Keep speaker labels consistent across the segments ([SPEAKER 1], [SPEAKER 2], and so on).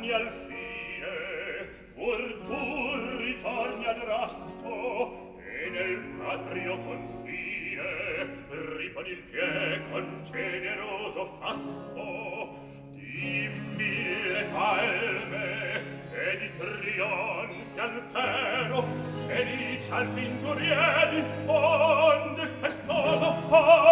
[SPEAKER 1] ritorni al fine pur tu ritorni ad rasto e nel
[SPEAKER 2] patrio confine ripon il pie con generoso fasto. Di mille calme e di trionfi altero felice al fin tu riedi onde festoso
[SPEAKER 1] oh,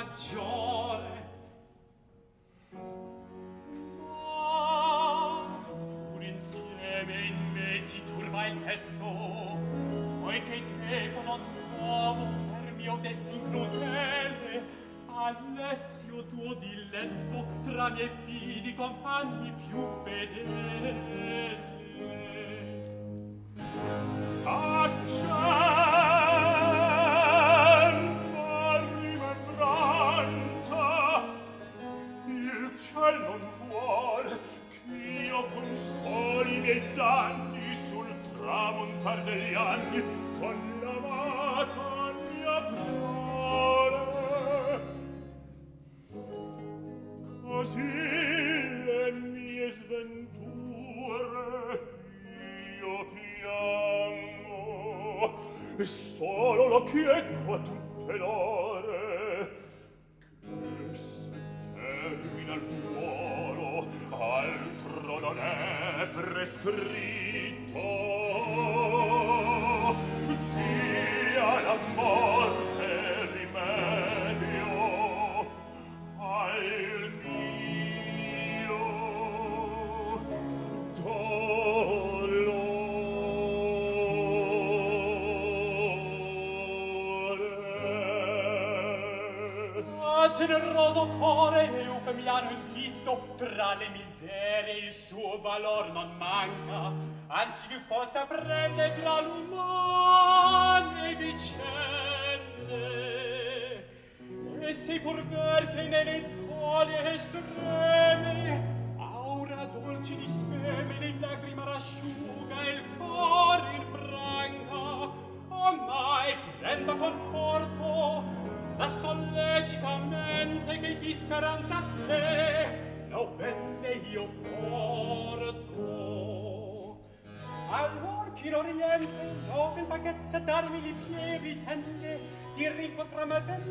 [SPEAKER 1] maggiore. Ma un insieme in me si turba il petto poiché te non trovo per mio destin crudele Alessio tuo diletto tra miei fini compagni più
[SPEAKER 2] fedeli e solo l'occhietto a
[SPEAKER 1] tutti. anzi più forza prende tra l'umane vicende. E sei pur perché nelle toglie estreme oriente, dove oh, il paghezza d'armi li pievi tende, di ricco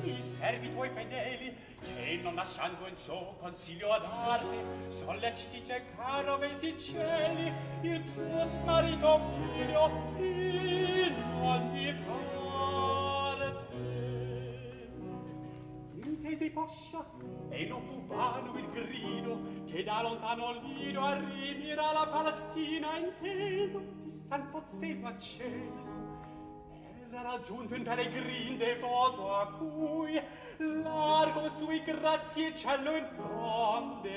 [SPEAKER 1] i servi tuoi fedeli, che non lasciando in ciò consiglio ad arte, solleciti c'è caro vesi cieli, il tuo smarito figlio in ogni parte. si poscia e non fu vano il grido che da lontano lido arrivira la Palestina inteso di San Pozzetto acceso. Era raggiunto in pellegrin devoto a cui largo sui grazie cielo infonde.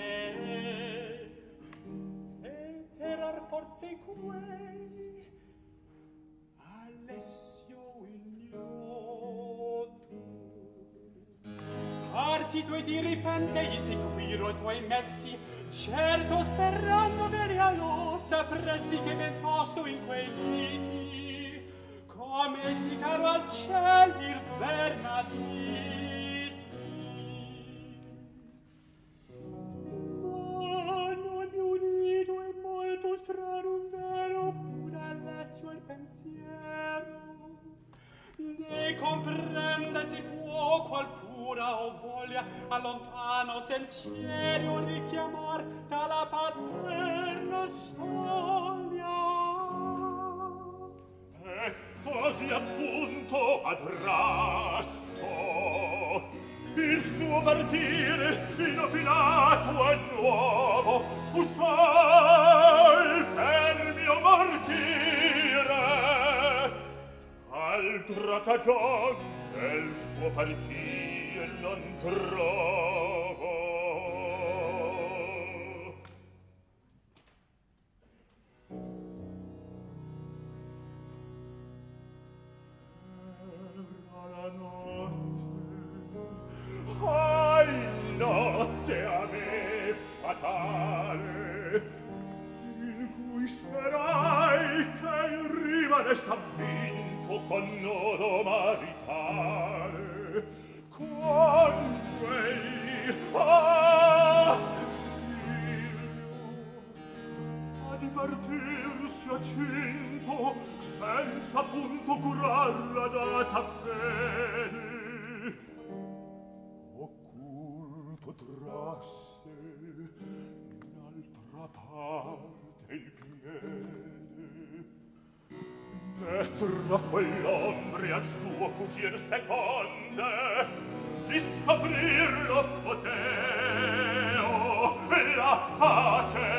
[SPEAKER 1] E terrar forze quei alle fatti tuoi diripendei seguiro i tuoi messi. Certo sterranno veri a lo sapressi che ben posto in quei liti come si caro al ciel il bernadino Strano vero ne comprende si può qualcuna o voglia a lontano sentiero richiamar dalla paterna soglia
[SPEAKER 2] e così appunto ad rasto il suo partire inopinato e nuovo fu sol per mio martire altra cagion del suo partire non trovo. Alla notte ai notte a me fatale in cui sperai che in riva resta con nodo maritale con quei figlio a divertirsi a cinto senza punto curar la data fede. Occulto trasse in altra parte il piede metterla quell'ombre al suo fuggir seconde di
[SPEAKER 3] scoprir lo poteo la face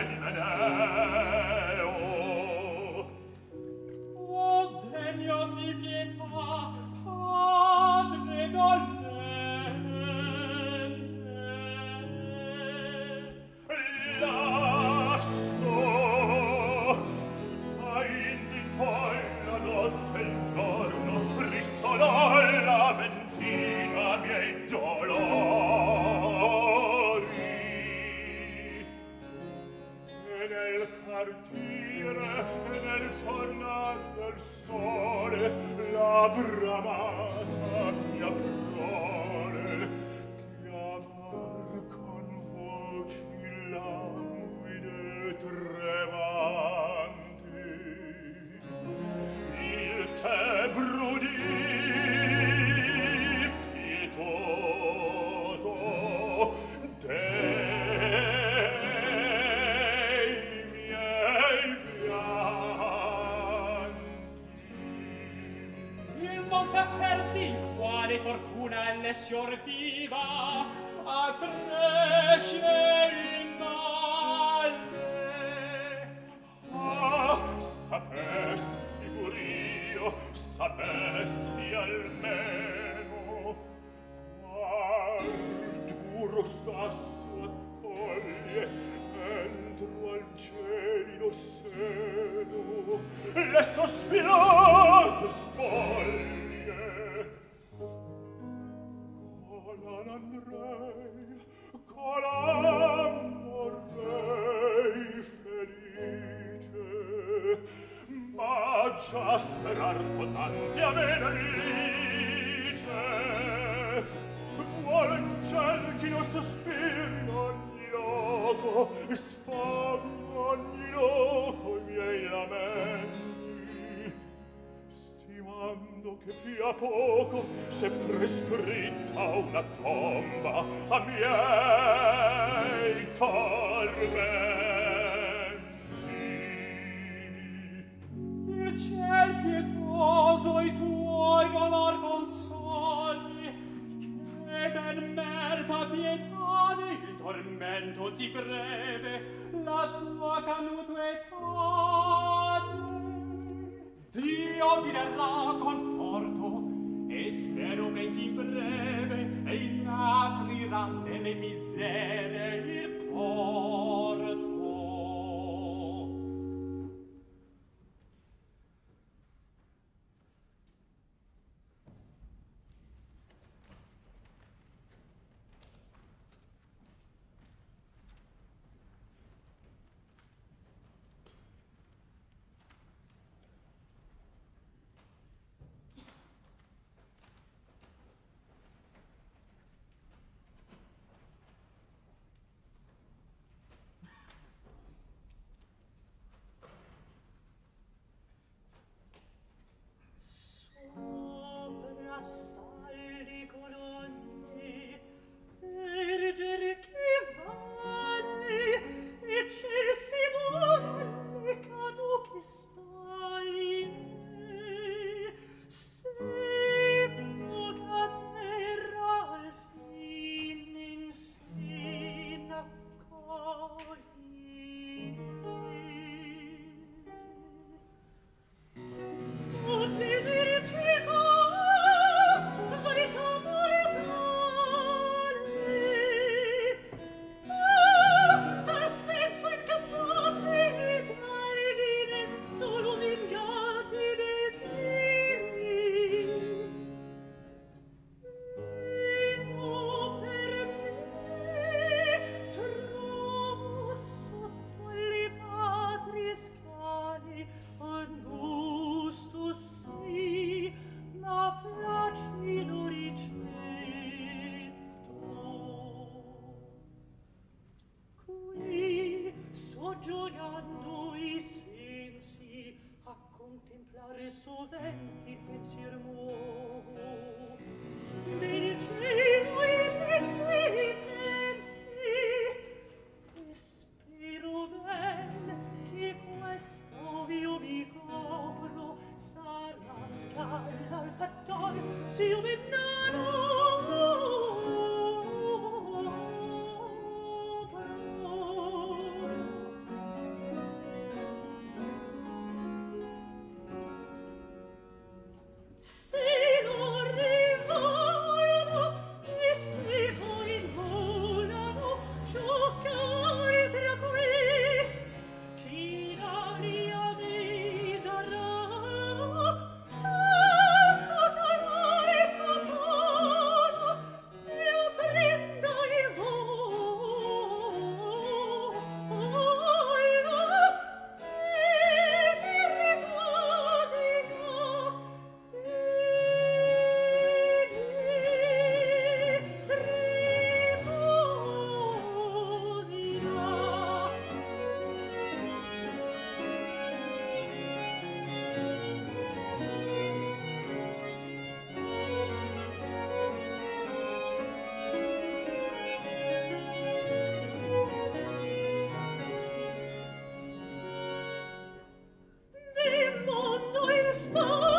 [SPEAKER 3] Oh!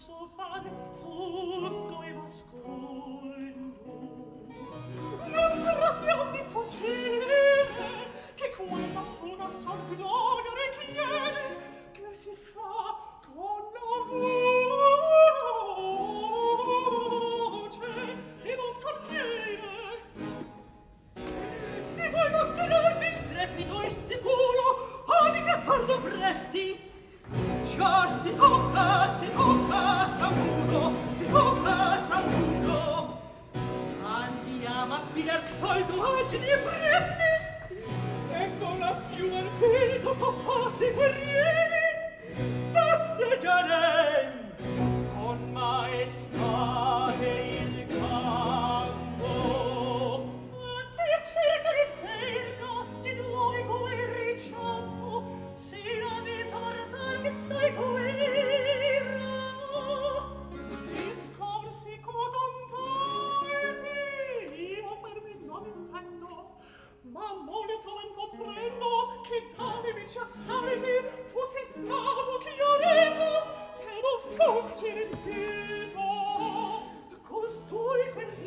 [SPEAKER 3] so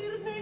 [SPEAKER 3] little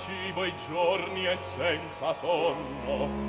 [SPEAKER 3] cibo i giorni e senza sonno.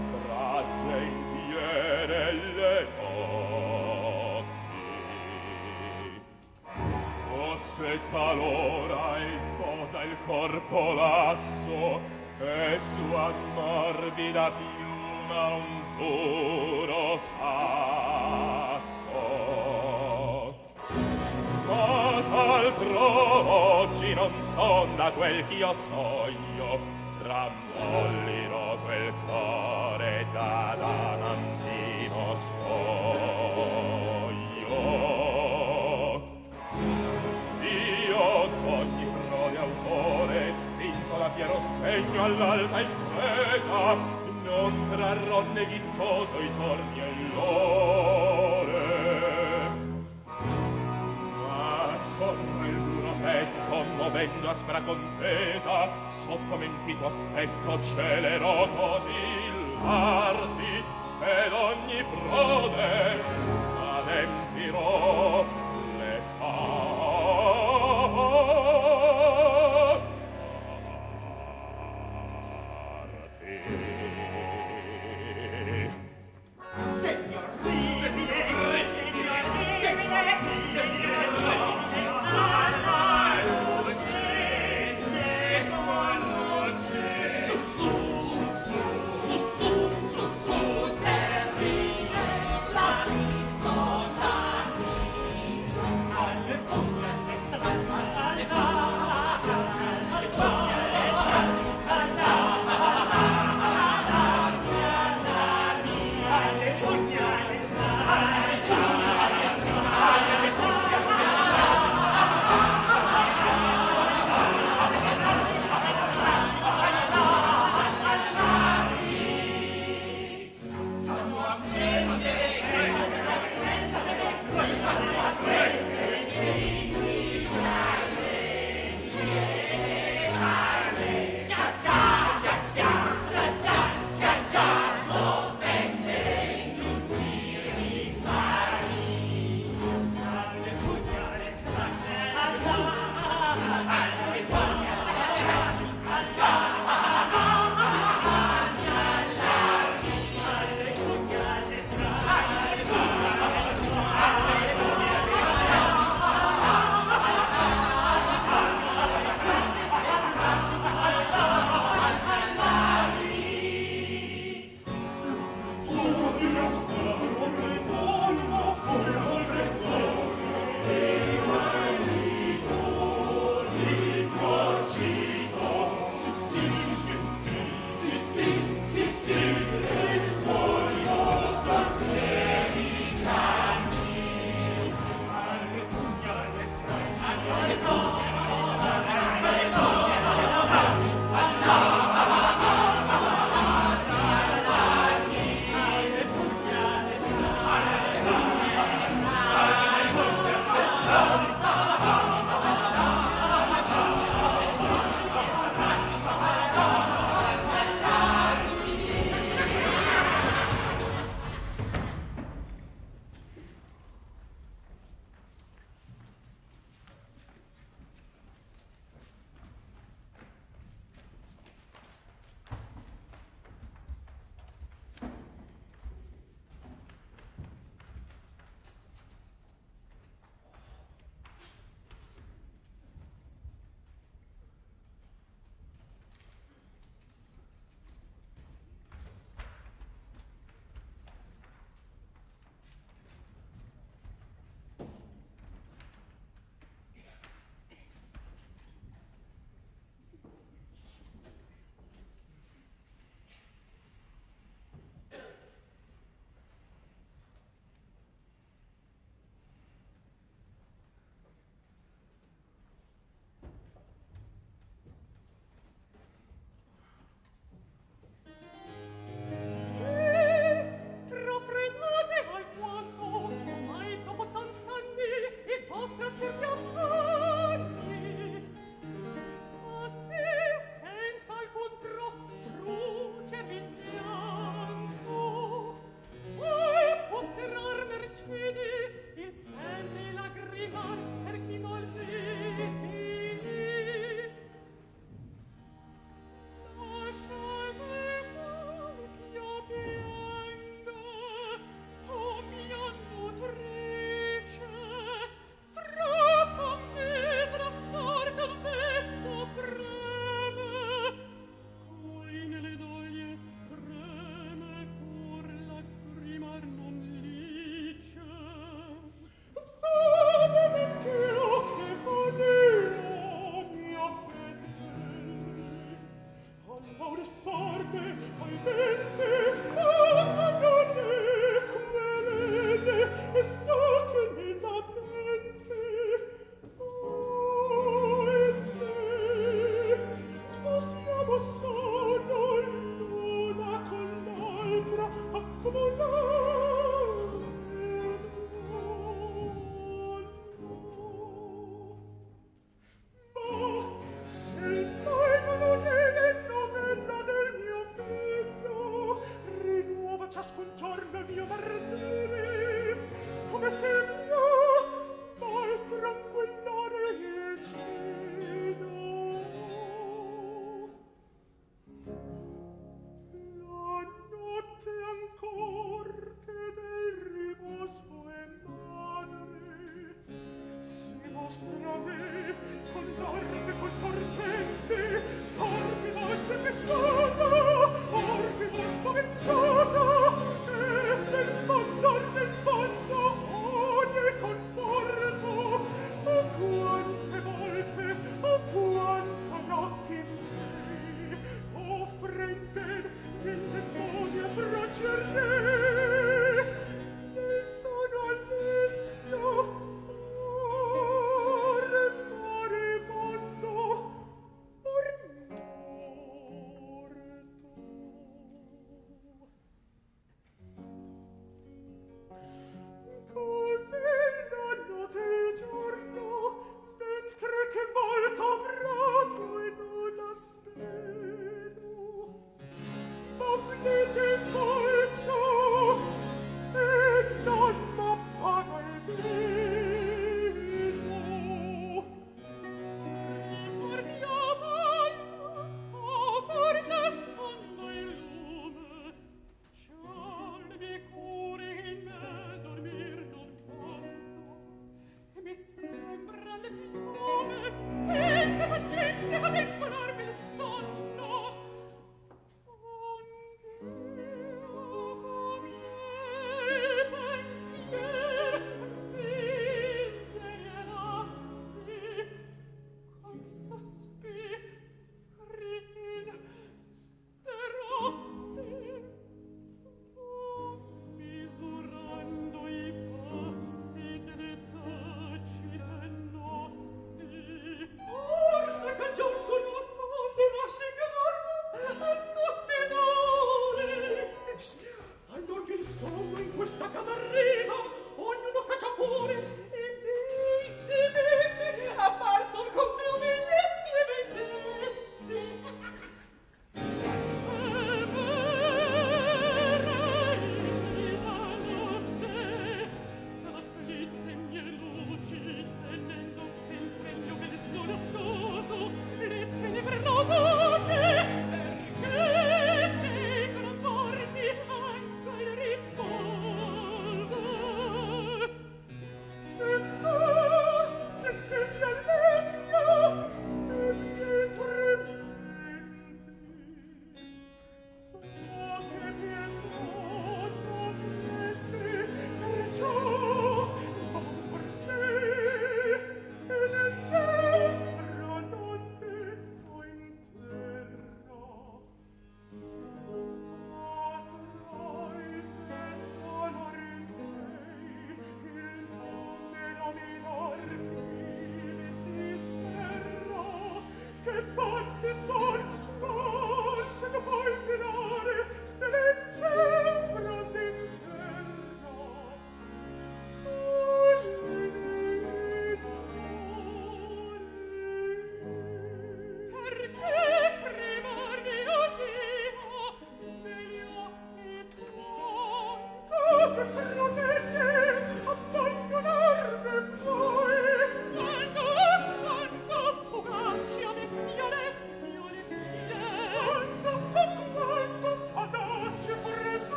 [SPEAKER 3] ecco celerò così l'arti ed ogni prode adempirò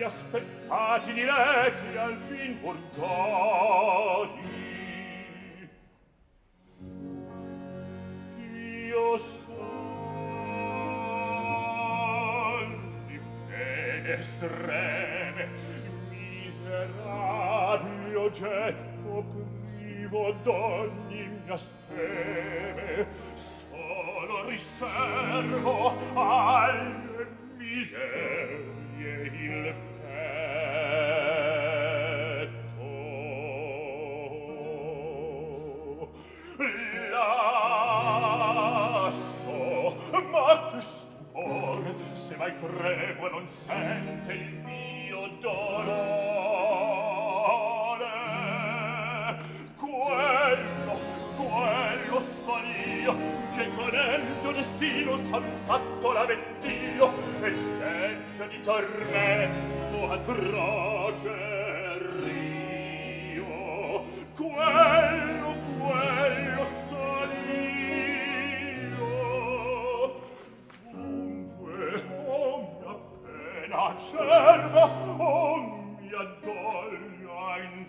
[SPEAKER 3] degli aspettati diletti al fin portati. Io son di pene estreme, miserabile oggetto privo d'ogni mia speme, solo riservo alle miserie il Lasso, ma custor, se mai tregua non sente il mio dolore. Quello, quello so io, che con il tuo destino son fatto l'avventillo, e senza di tormento atroce rio. Quello, quello, acerba, oh mia donna, in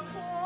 [SPEAKER 4] 破。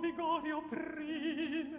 [SPEAKER 4] vigorio prim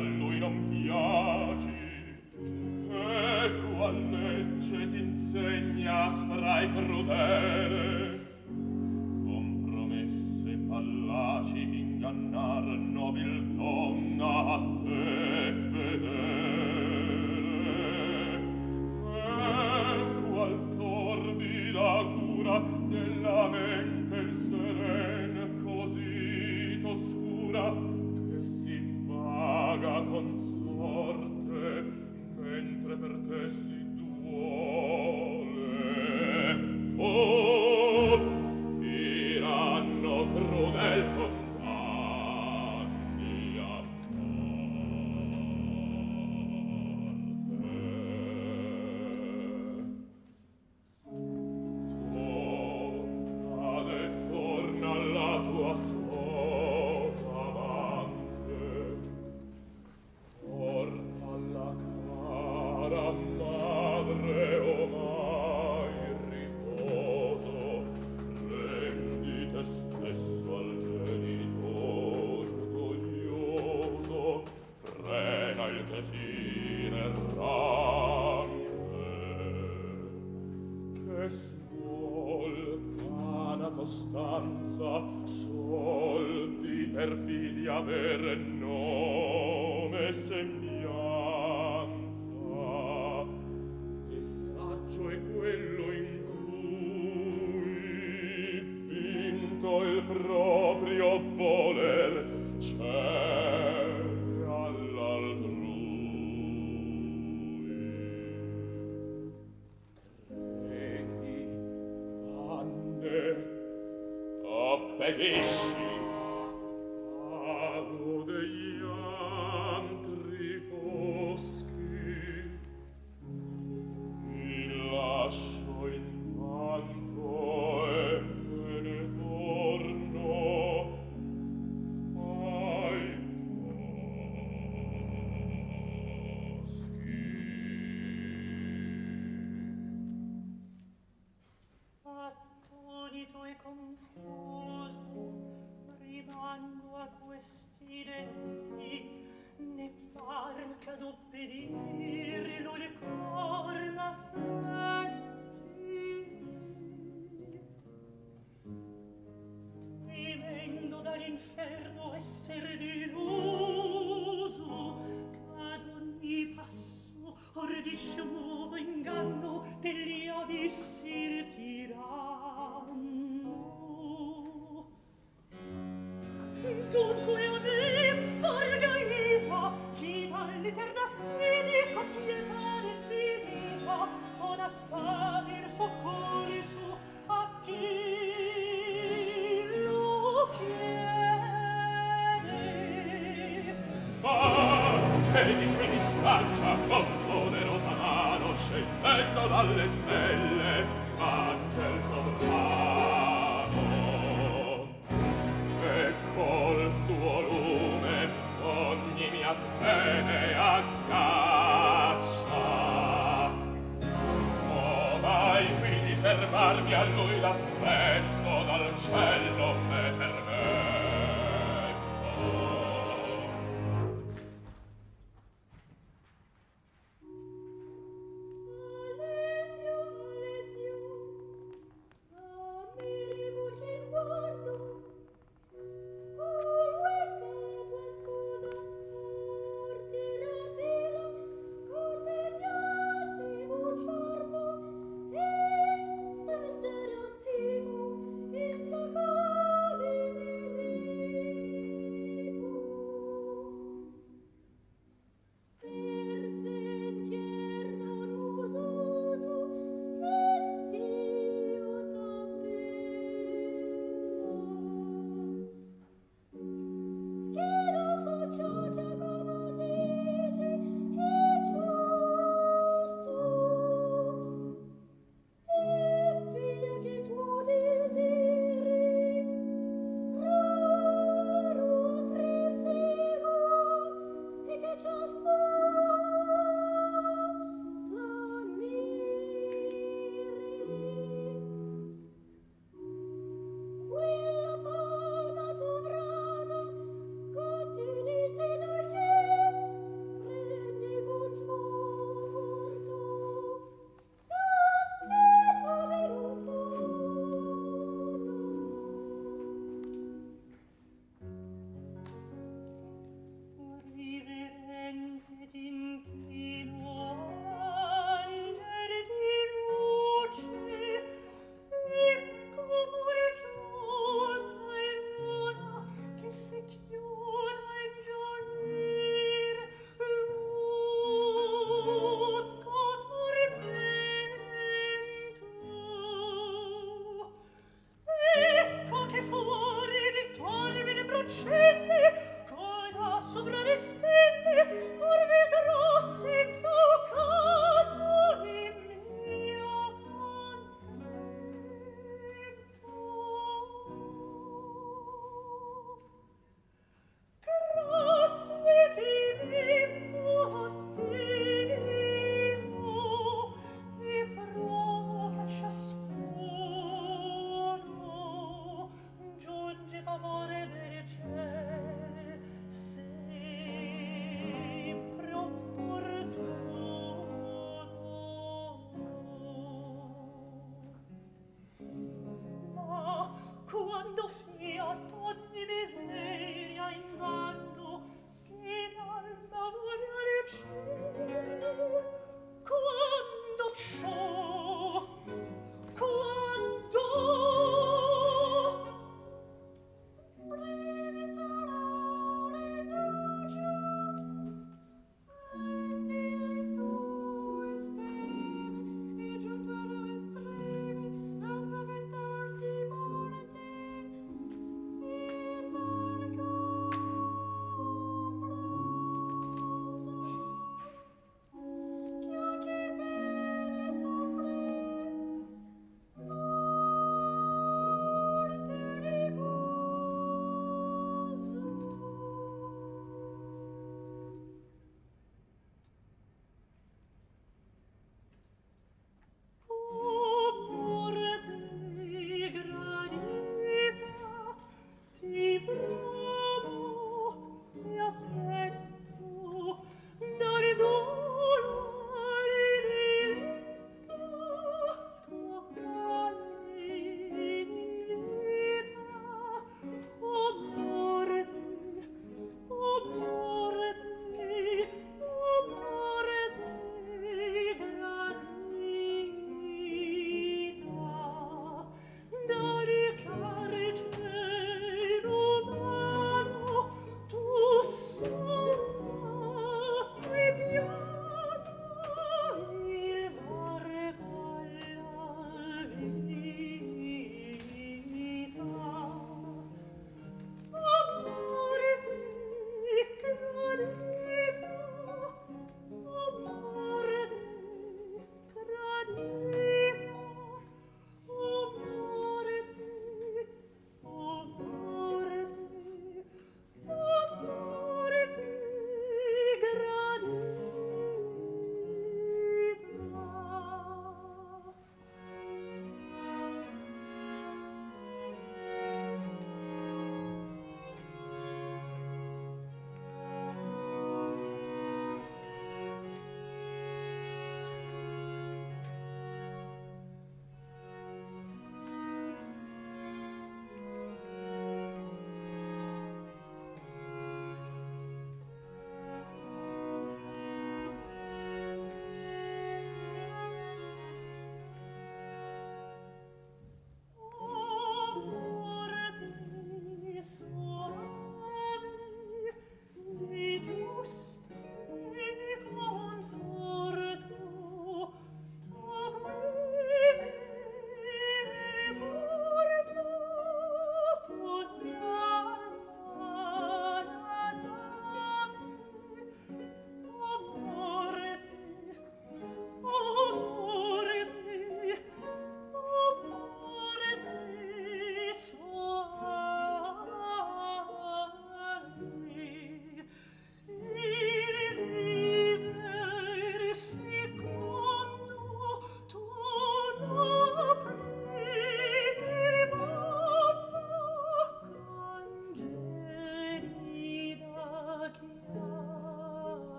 [SPEAKER 4] a
[SPEAKER 3] lui non piace.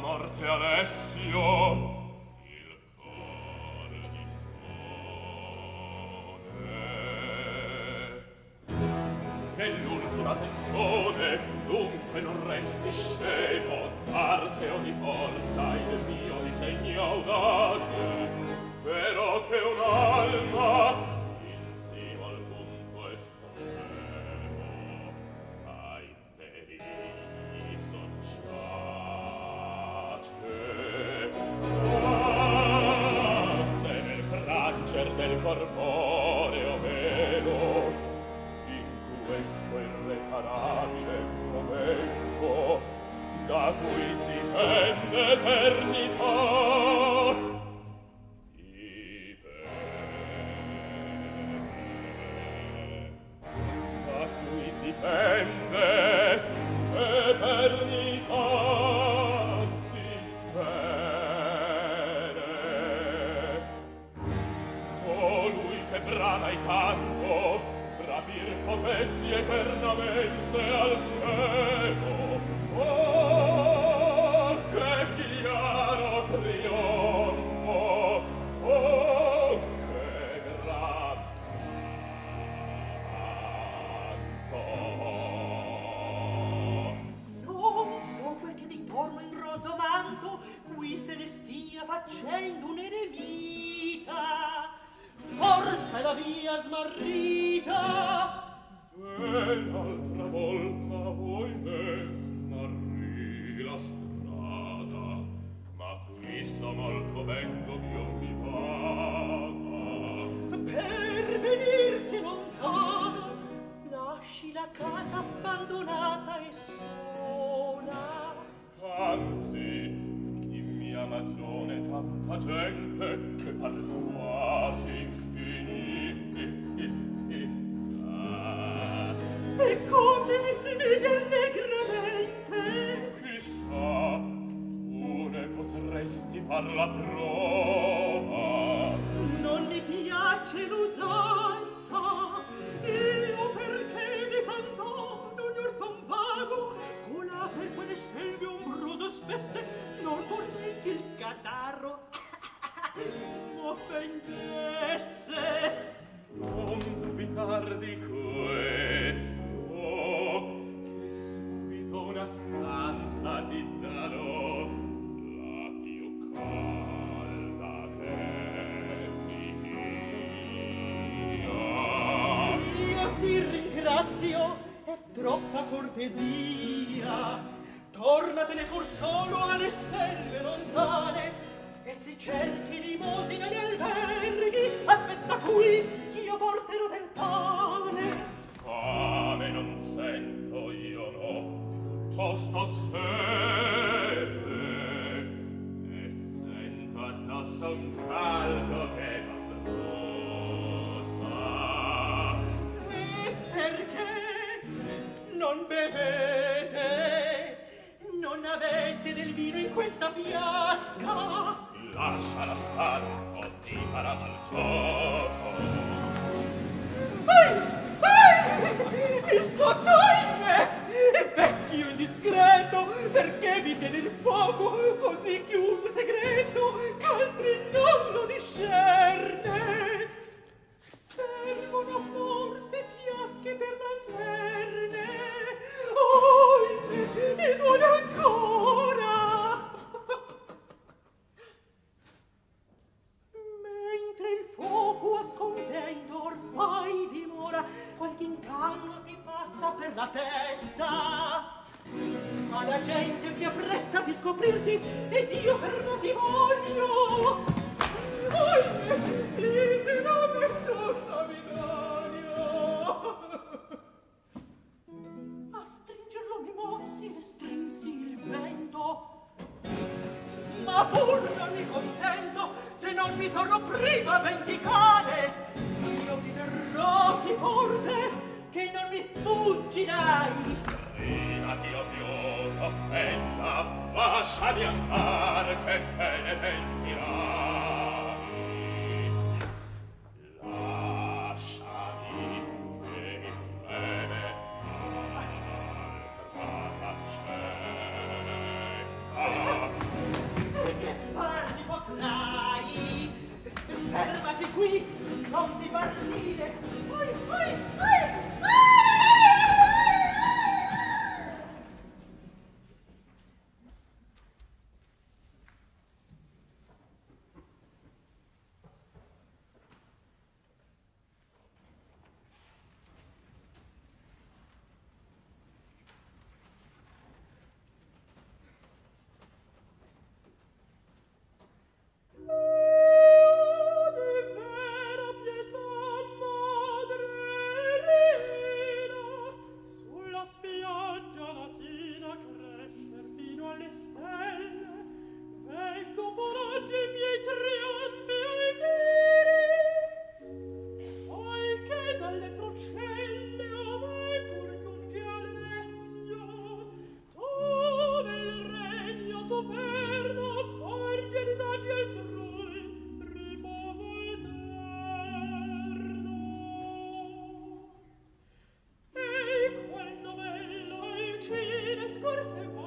[SPEAKER 3] morte Alessio forse.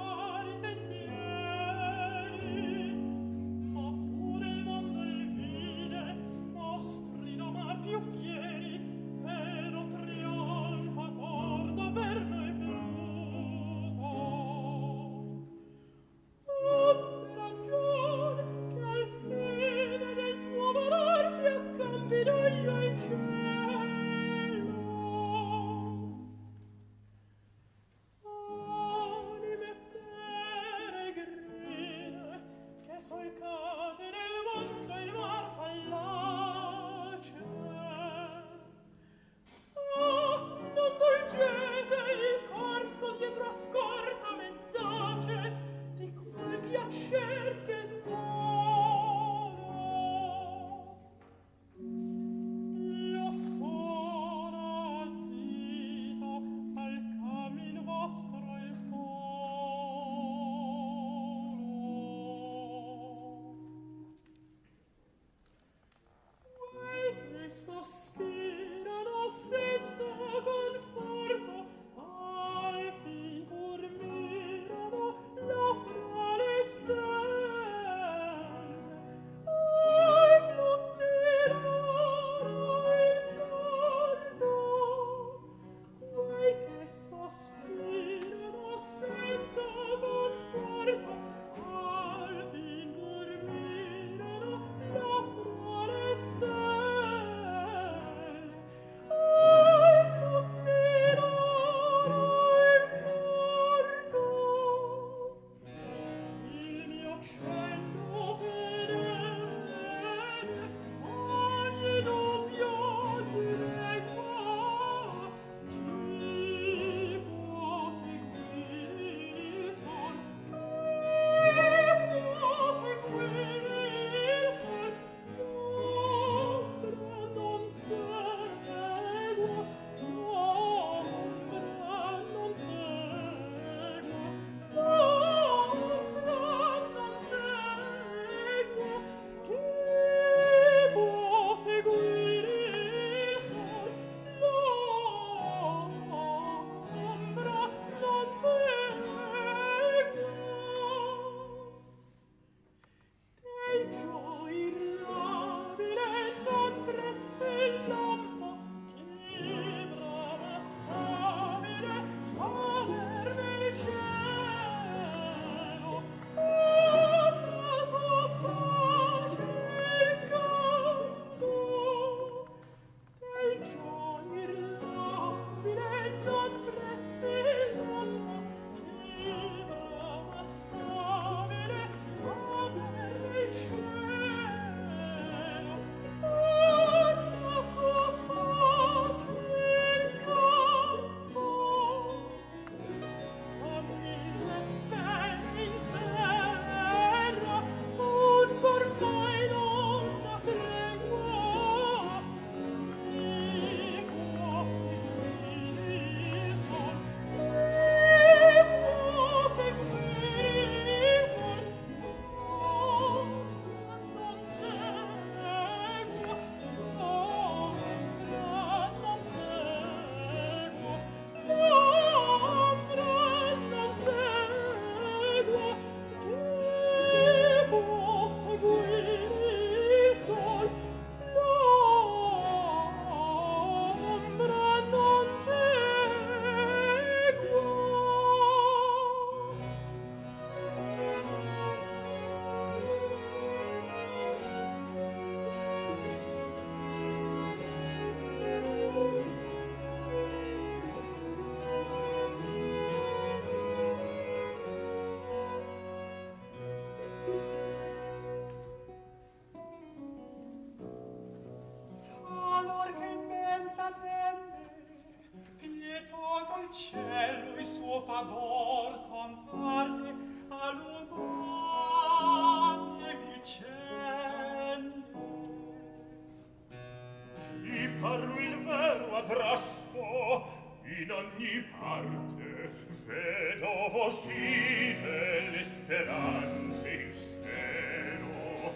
[SPEAKER 3] così belle speranze in spero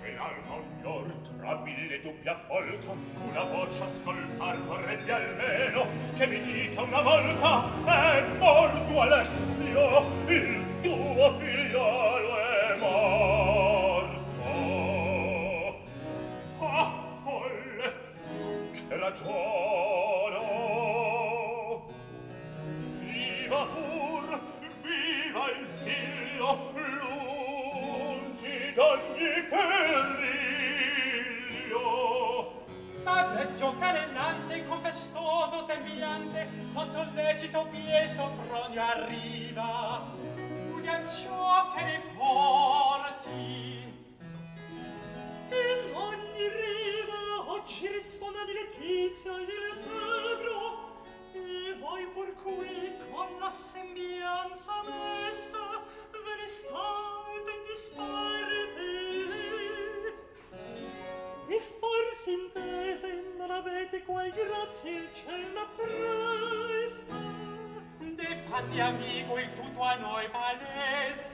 [SPEAKER 3] che l'alma ognor tra mille dubbi affolto una voce ascoltar vorrebbe almeno che mi dica una volta è morto Alessio il tuo figliolo è morto ah folle che ragione! giocare
[SPEAKER 5] nante con festoso sembiante con sollecito pie sopronio arriva. Unia ciò che ne porti.
[SPEAKER 1] In ogni riva oggi risponda di letizia e del febro e voi pur cui con la sembianza mesta ve ne state in disparte grazie il cielo presta
[SPEAKER 5] de patti amico il tutto a noi
[SPEAKER 1] palestra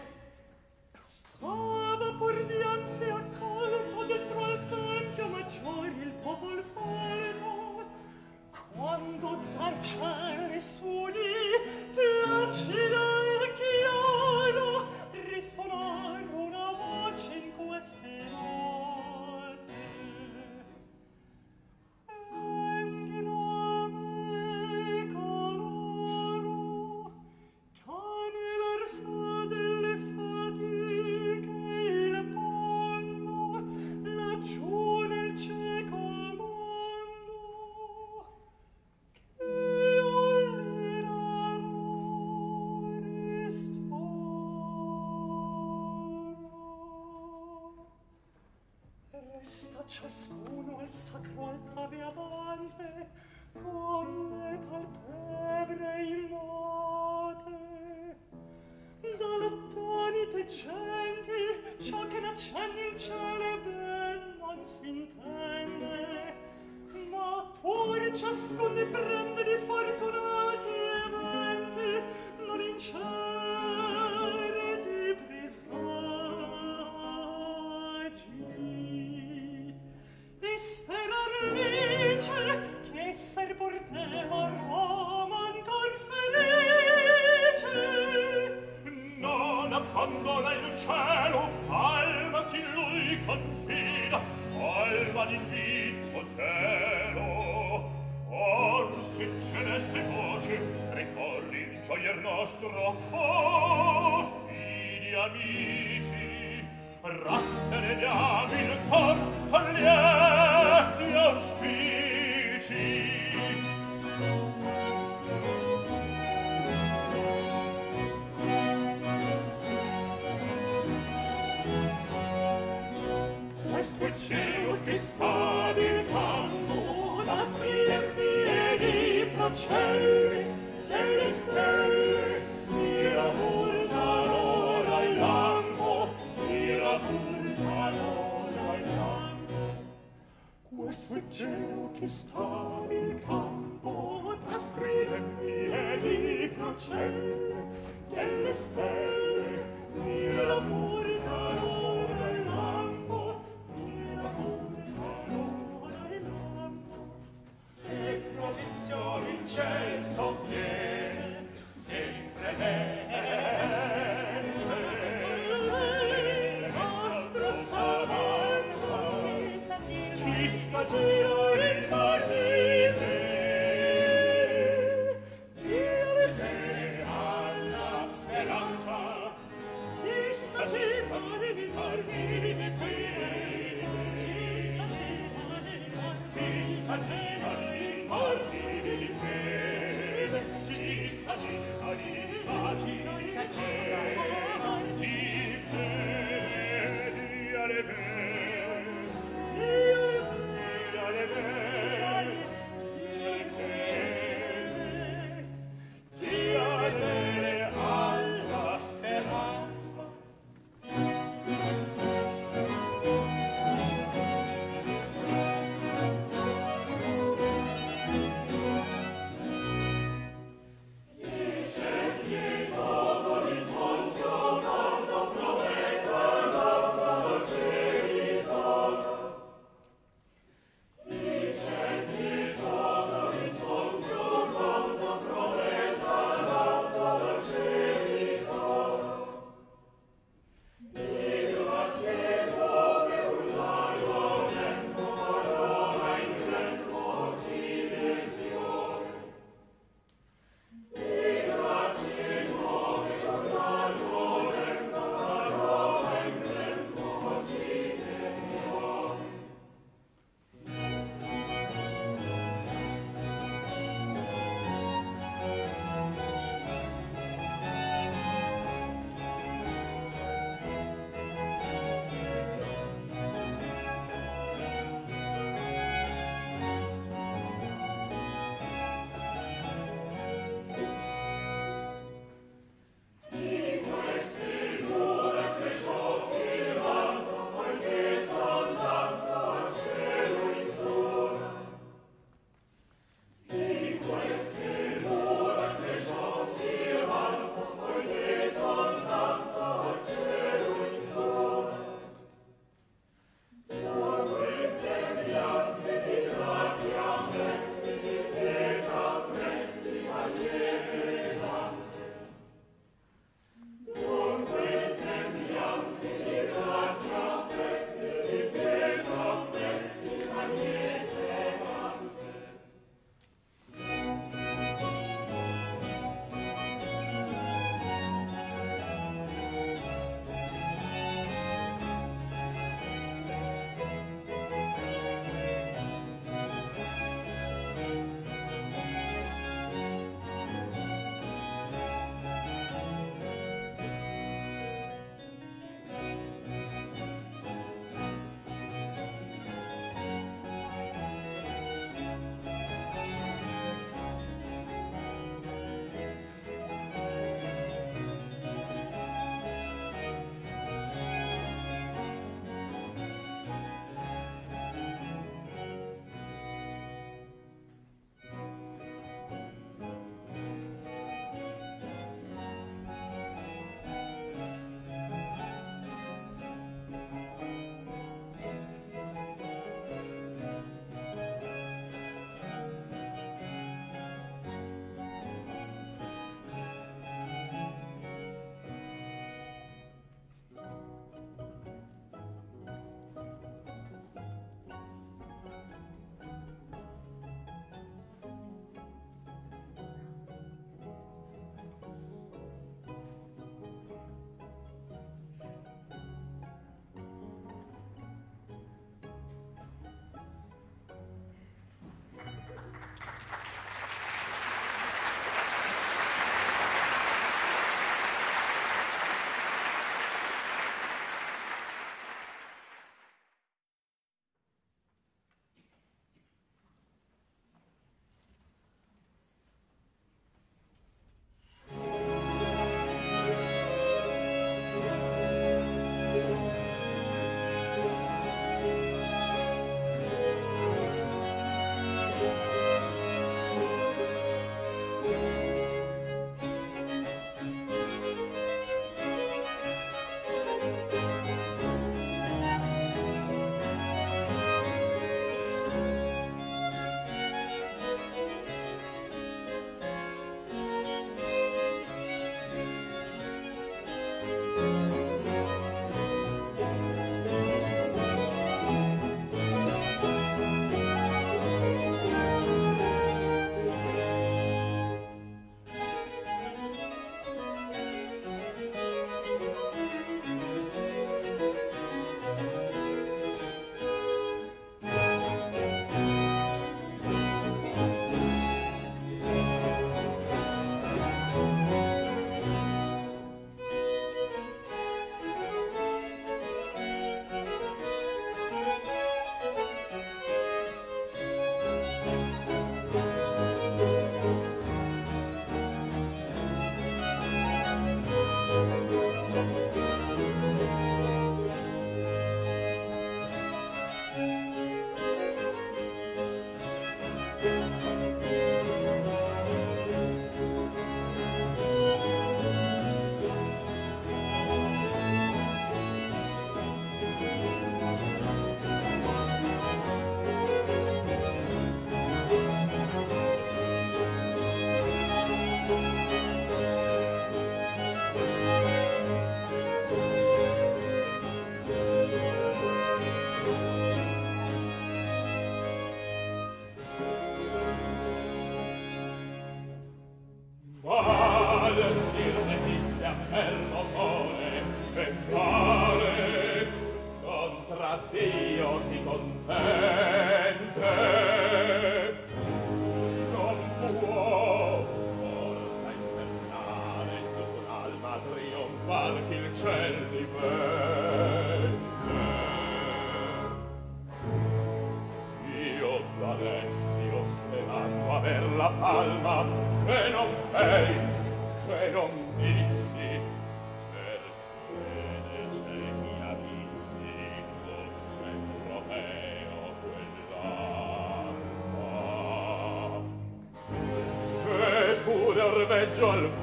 [SPEAKER 1] veggio al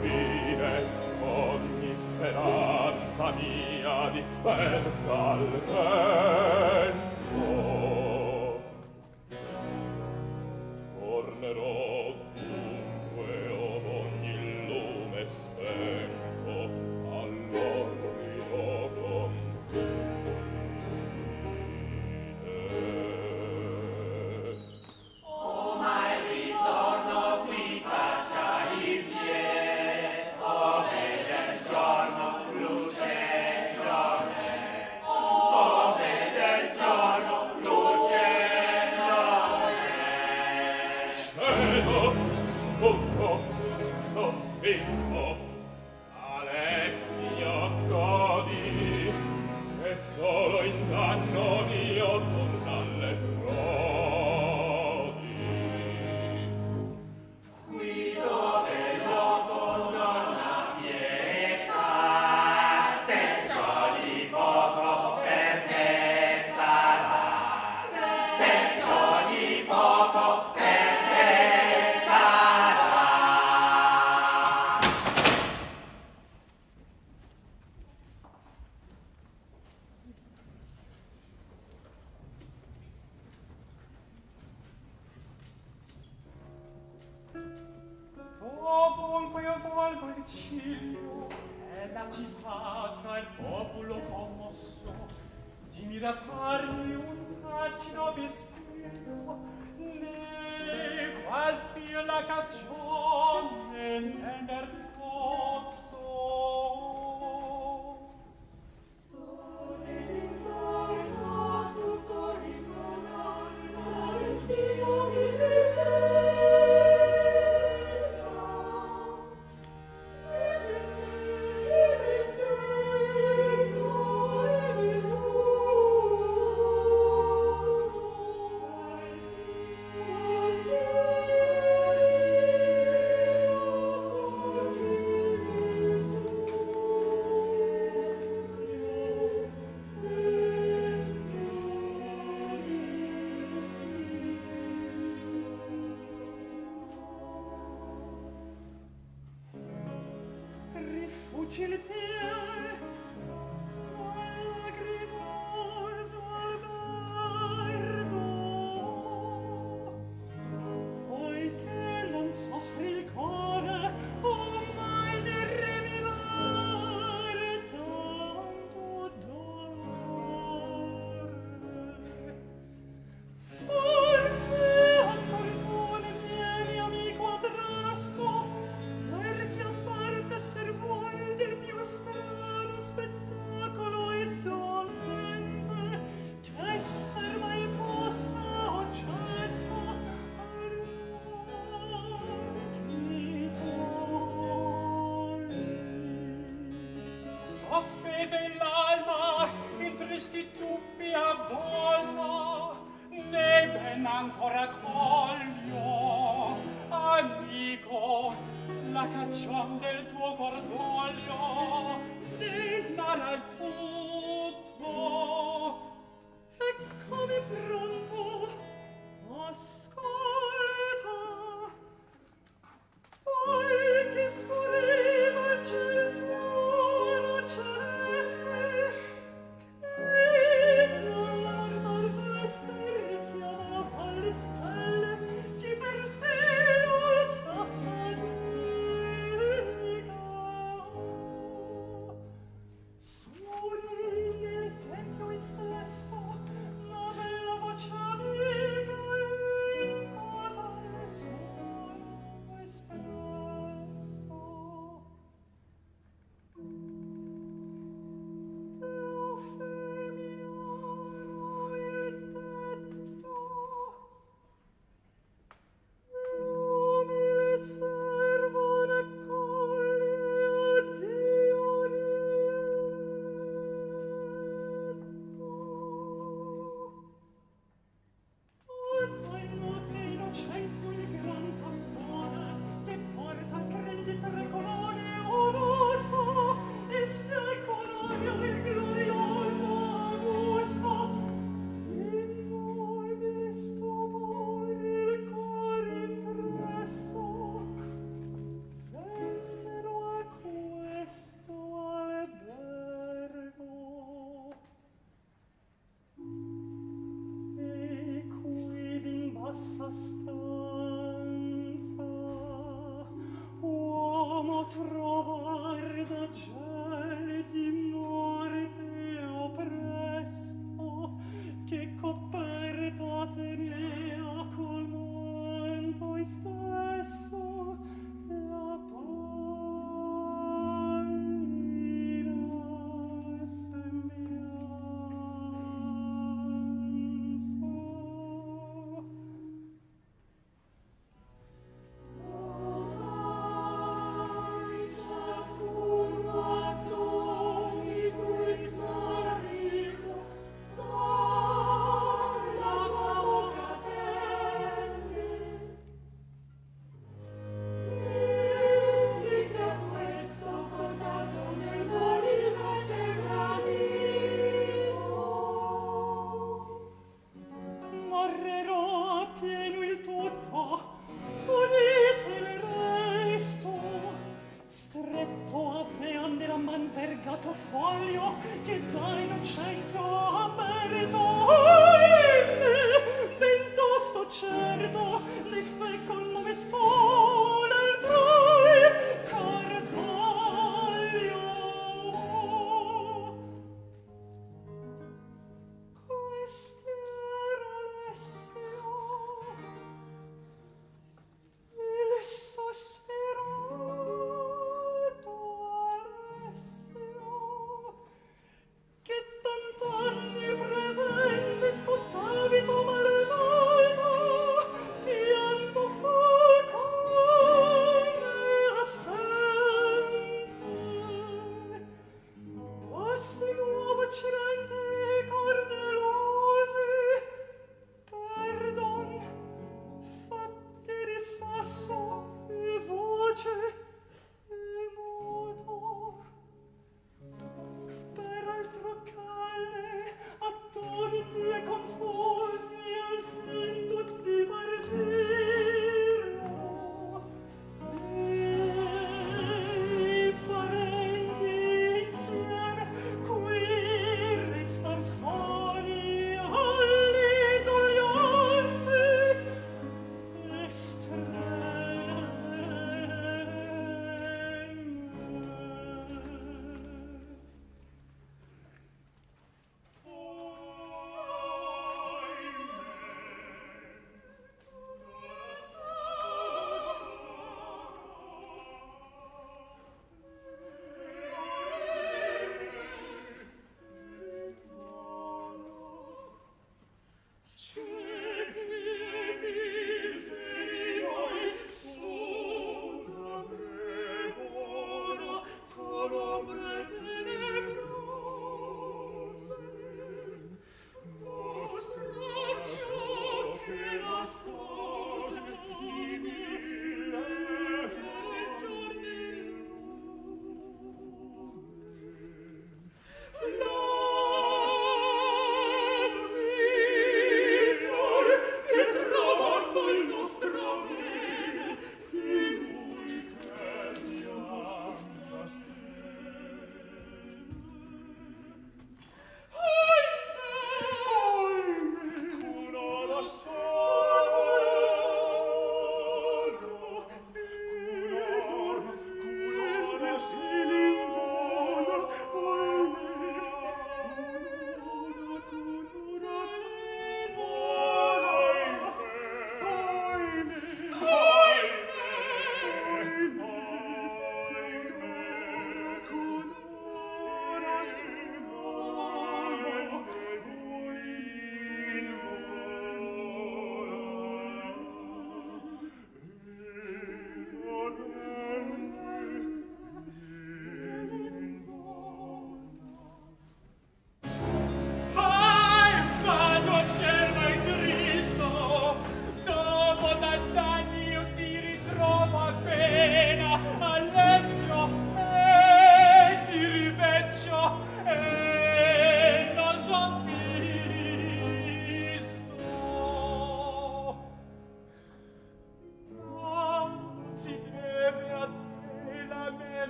[SPEAKER 1] ne qual fio la caccione tener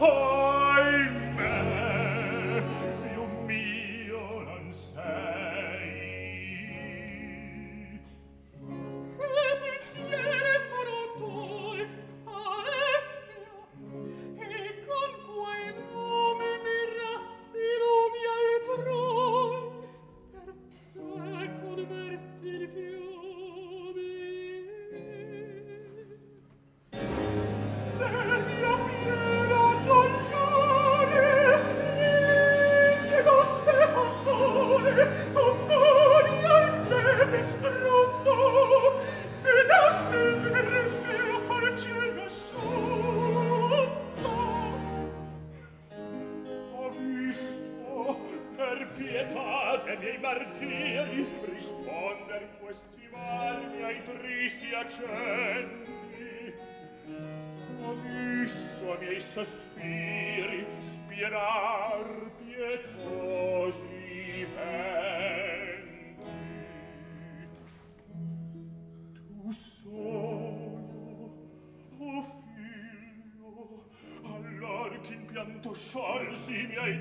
[SPEAKER 1] Oh.
[SPEAKER 2] si
[SPEAKER 1] miei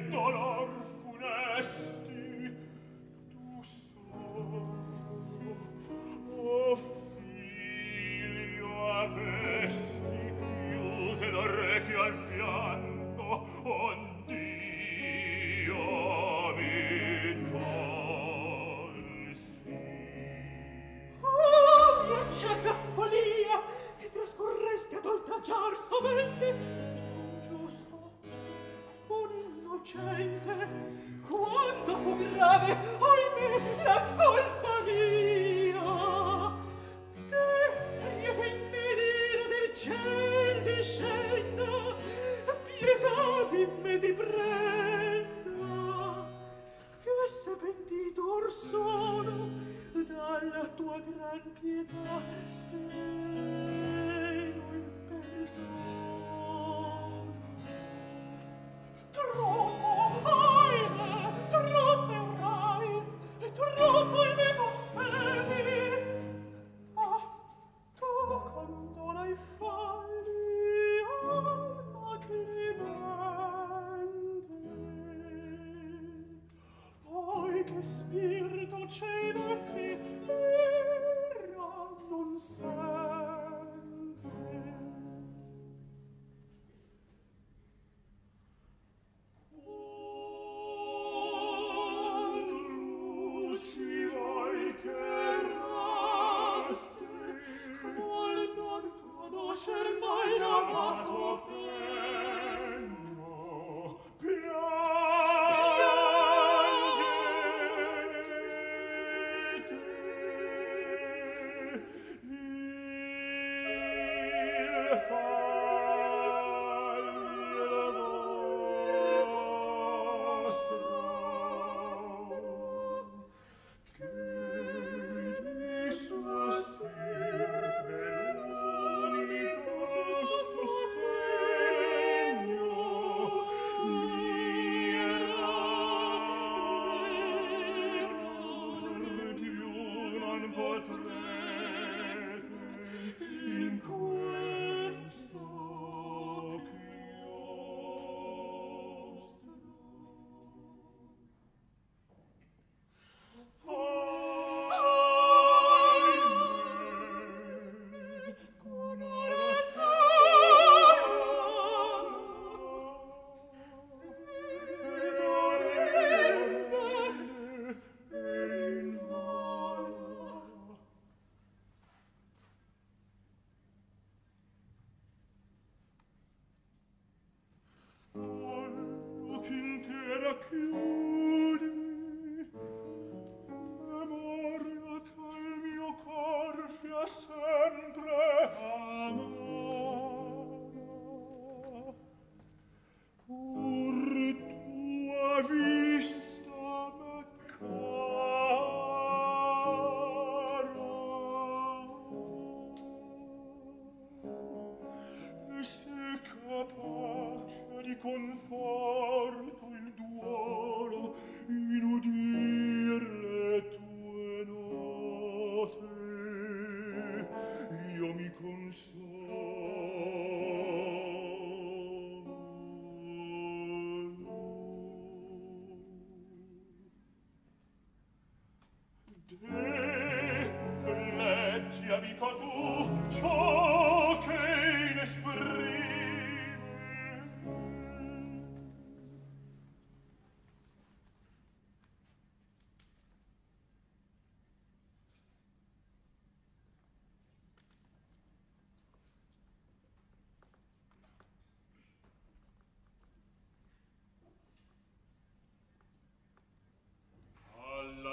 [SPEAKER 2] spirito cedasti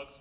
[SPEAKER 2] das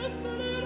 [SPEAKER 2] Christ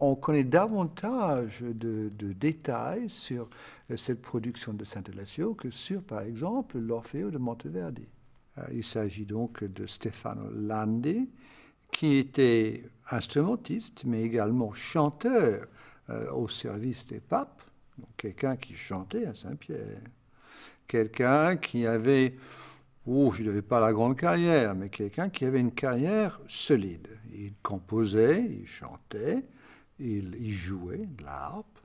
[SPEAKER 6] on connaît davantage de, détails sur euh, cette production de Saint-Alessio que sur, par exemple, l'Orfeo de Monteverdi. Euh, il s'agit donc de Stefano Landi, qui était instrumentiste, mais également chanteur euh, au service des papes, donc quelqu'un qui chantait à Saint-Pierre, quelqu'un qui avait, oh, je ne dirais pas la grande carrière, mais quelqu'un qui avait une carrière solide. Il composait, il chantait, il, jouait de l'harpe.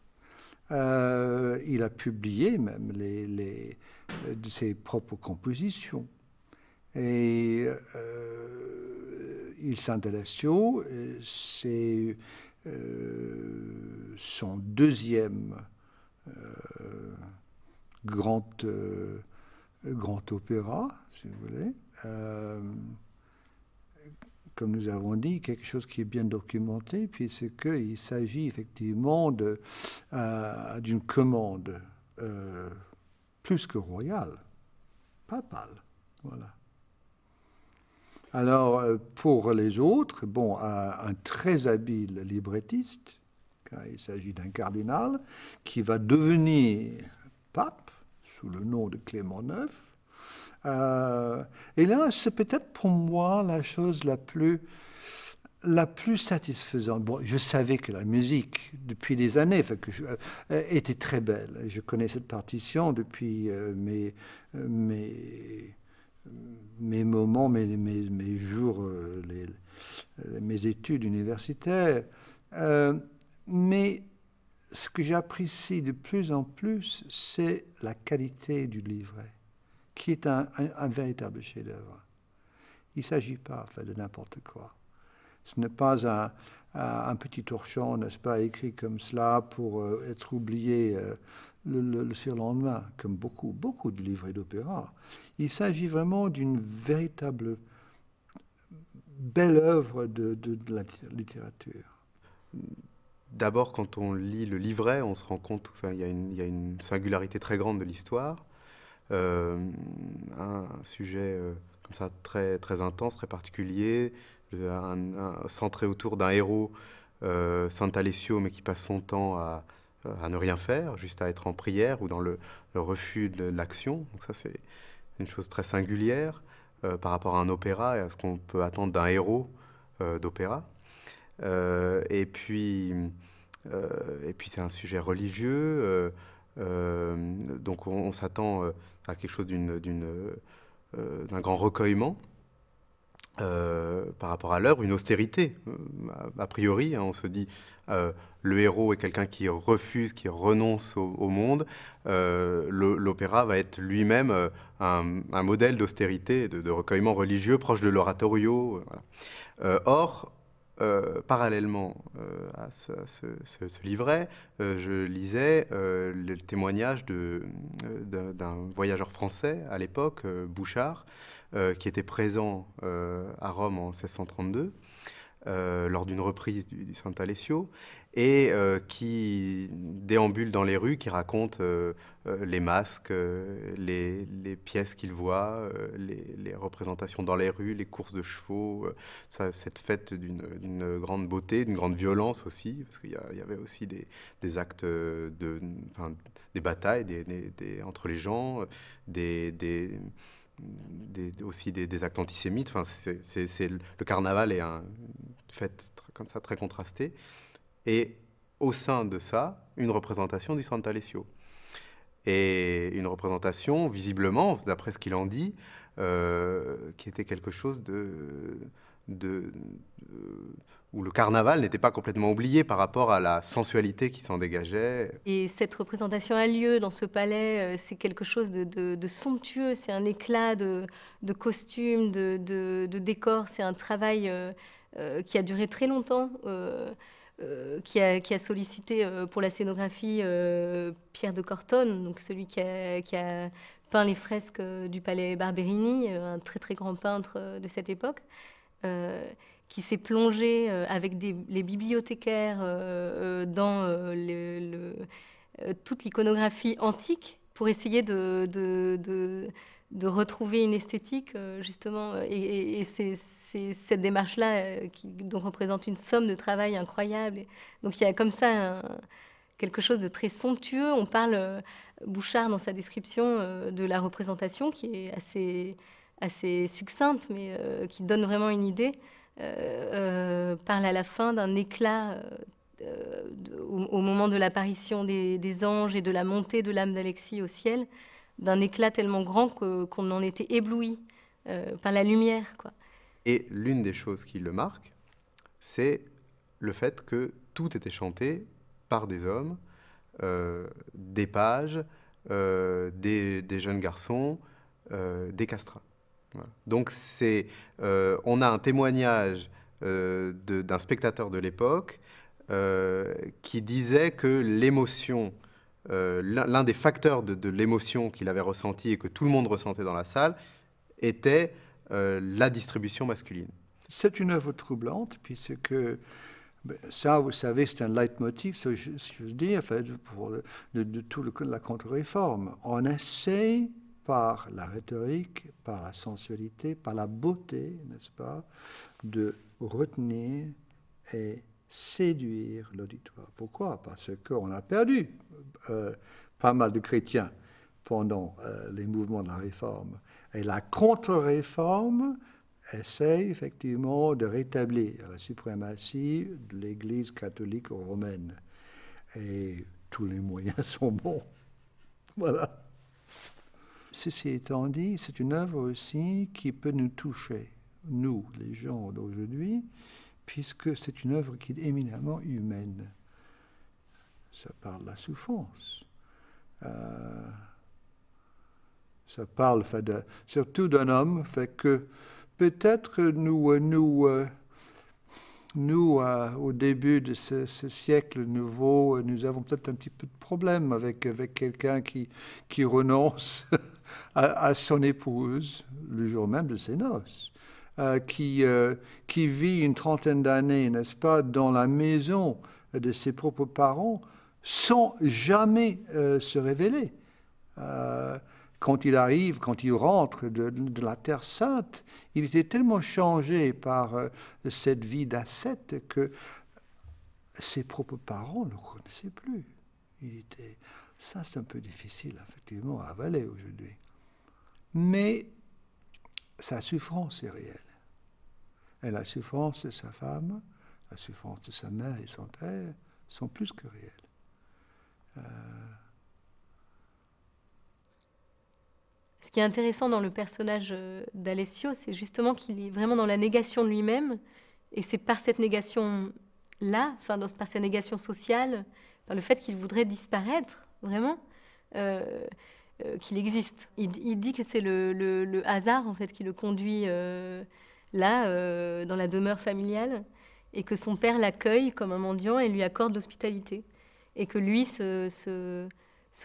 [SPEAKER 6] Euh, il a publié même les, ses propres compositions. Et euh, Il Sant'Alessio, c'est euh, son deuxième euh, grand, grand opéra, si vous voulez comme nous avons dit, quelque chose qui est bien documenté, puisqu'il s'agit effectivement euh, d'une commande euh, plus que royale, papale. Voilà. Alors, euh, pour les autres, bon, un très habile librettiste, car il s'agit d'un cardinal, qui va devenir pape sous le nom de Clément IX, euh, et là, c'est peut-être pour moi la chose la plus, la plus satisfaisante. Bon, je savais que la musique, depuis des années, euh, était très belle. Je connais cette partition depuis euh, mes, mes, mes, moments, mes, mes, mes jours, mes études universitaires. mais ce que j'apprécie de plus en plus, c'est la qualité du livret qui est un, véritable chef-d'œuvre. Il ne s'agit pas de n'importe quoi. Ce n'est pas un, petit torchon, n'est-ce pas, écrit comme cela pour euh, être oublié euh, le, surlendemain, comme beaucoup, beaucoup de livres d'opéra. Il s'agit vraiment d'une véritable belle œuvre de, de, de la littérature.
[SPEAKER 7] D'abord, quand on lit le livret, on se rend compte qu'il y, y, a une singularité très grande de l'histoire. Euh, un, sujet euh, comme ça très, très intense, très particulier, centré autour d'un héros, euh, Sant'Alessio, mais qui passe son temps à, à, ne rien faire, juste à être en prière ou dans le, refus de l'action. Donc ça, c'est une chose très singulière par rapport à un opéra et à ce qu'on peut attendre d'un héros d'opéra. et puis, et puis c'est un sujet religieux. Donc on s'attend à quelque chose euh, d'un grand recueillement euh, par rapport à l'œuvre, une austérité. Euh, a, priori, hein, on se dit le héros est quelqu'un qui refuse, qui renonce au, monde. L'opéra va être lui-même un, modèle d'austérité, de, recueillement religieux proche de l'oratorio. or, euh, parallèlement euh, à ce, livret, euh, je lisais le témoignage d'un voyageur français à l'époque, Bouchard, qui était présent à Rome en 1632 lors d'une reprise du, du Sant'Alessio et euh, qui déambule dans les rues, qui raconte euh, euh, les masques, les, pièces qu'il voit, les, représentations dans les rues, les courses de chevaux, cette fête d'une grande beauté, d'une grande violence aussi, parce qu'il y, avait aussi des, actes, de, des batailles entre les gens, aussi des, actes antisémites. Enfin, c'est, le carnaval est une fête comme ça très contrastée et au sein de ça, une représentation du Sant'Alessio. Et une représentation, visiblement, d'après ce qu'il en dit, euh, qui était quelque chose de, de, où le carnaval n'était pas complètement oublié par rapport à la sensualité qui s'en dégageait.
[SPEAKER 8] Et cette représentation a lieu dans ce palais, euh, c'est quelque chose de, somptueux, c'est un éclat de, costumes, de, décors, c'est un travail euh, qui a duré très longtemps. Qui, a, sollicité euh, pour la scénographie euh, Pierre de Cortone, donc celui qui a, peint les fresques du palais Barberini, un très très grand peintre de cette époque, qui s'est plongé avec les bibliothécaires dans toute l'iconographie antique pour essayer de, retrouver une esthétique, justement. Et, c'est cette démarche-là qui donc représente une somme de travail incroyable. Donc il y a comme ça quelque chose de très somptueux. On parle, Bouchard, dans sa description de la représentation, qui est assez, assez succincte, mais qui donne vraiment une idée. parle à la fin d'un éclat euh, au, moment de l'apparition des, anges et de la montée de l'âme d'Alexis au ciel, d'un éclat tellement grand qu'on en était ébloui euh, par la lumière. Quoi.
[SPEAKER 7] Et l'une des choses qui le marque, c'est le fait que tout était chanté par des hommes, euh, des pages, des, jeunes garçons, des castrats. Donc on a un témoignage d'un spectateur de l'époque euh, qui disait que l'émotion, euh, l'un des facteurs de, l'émotion qu'il avait ressenti et que tout le monde ressentait dans la salle, était euh, la distribution masculine.
[SPEAKER 6] C'est une œuvre troublante, puisque ben, ça, vous savez, c'est un leitmotiv, si je, dis, pour de, de, tout le, la contre-réforme. On essaie par la rhétorique, par la sensualité, par la beauté, n'est-ce pas, de retenir et séduire l'auditoire. Pourquoi? Parce qu'on a perdu euh, pas mal de chrétiens pendant euh, les mouvements de la réforme. Et la contre-réforme essaie effectivement de rétablir la suprématie de l'Église catholique romaine. Et tous les moyens sont bons. Voilà. Ceci étant dit, c'est une œuvre aussi qui peut nous toucher, nous, les gens d'aujourd'hui, puisque c'est une œuvre qui est éminemment humaine. Ça parle de la souffrance. Euh, ça parle surtout d'un homme, fait que peut-être nous, nous, euh, nous euh, au début de ce, siècle nouveau, nous avons peut-être un petit peu de problème avec, avec quelqu'un qui, qui renonce à, son épouse le jour même de ses noces. Euh, qui, euh, qui vit une trentaine d'années, n'est-ce pas, dans la maison de ses propres parents, sans jamais euh, se révéler. quand il arrive, quand il rentre de, de, la Terre sainte, il était tellement changé par cette vie d'ascète que ses propres parents ne le connaissaient plus. Il était, ça, c'est un peu difficile, effectivement, à avaler aujourd'hui. Mais sa souffrance est réelle. Et la souffrance de sa femme, la souffrance de sa mère et son père sont plus que réelles. Euh,
[SPEAKER 8] Ce qui est intéressant dans le personnage euh, d'Alessio, c'est justement qu'il est vraiment dans la négation de lui-même, et c'est par cette négation-là, enfin par sa négation sociale, par le fait qu'il voudrait disparaître, vraiment, euh, qu'il existe. Il, dit que c'est le, hasard en fait qui le conduit là, euh, dans la demeure familiale, et que son père l'accueille comme un mendiant et lui accorde l'hospitalité. Et que lui, se,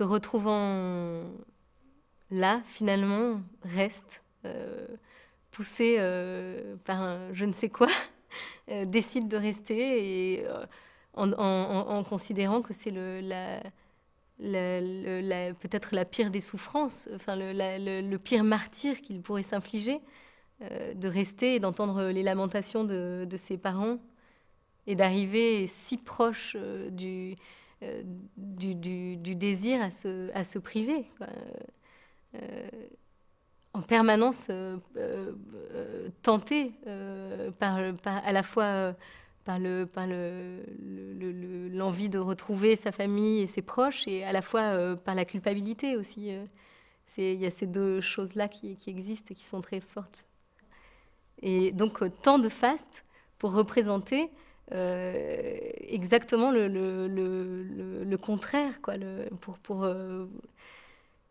[SPEAKER 8] retrouvant là, finalement, reste, euh, poussé euh, par un je ne sais quoi, décide de rester, et en, considérant que c'est la, peut-être la pire des souffrances, enfin le, pire martyr qu'il pourrait s'infliger, euh, de rester et d'entendre les lamentations de, ses parents et d'arriver si proche euh, euh, du, désir à se, à se priver. en permanence tenté par, à la fois par le par l'envie de retrouver sa famille et ses proches et à la fois par la culpabilité aussi. il y a ces deux choses-là qui, qui, existent et qui sont très fortes. Et donc, euh, tant de fastes pour représenter euh, exactement le, le, le, contraire. Quoi, pour, pour, euh,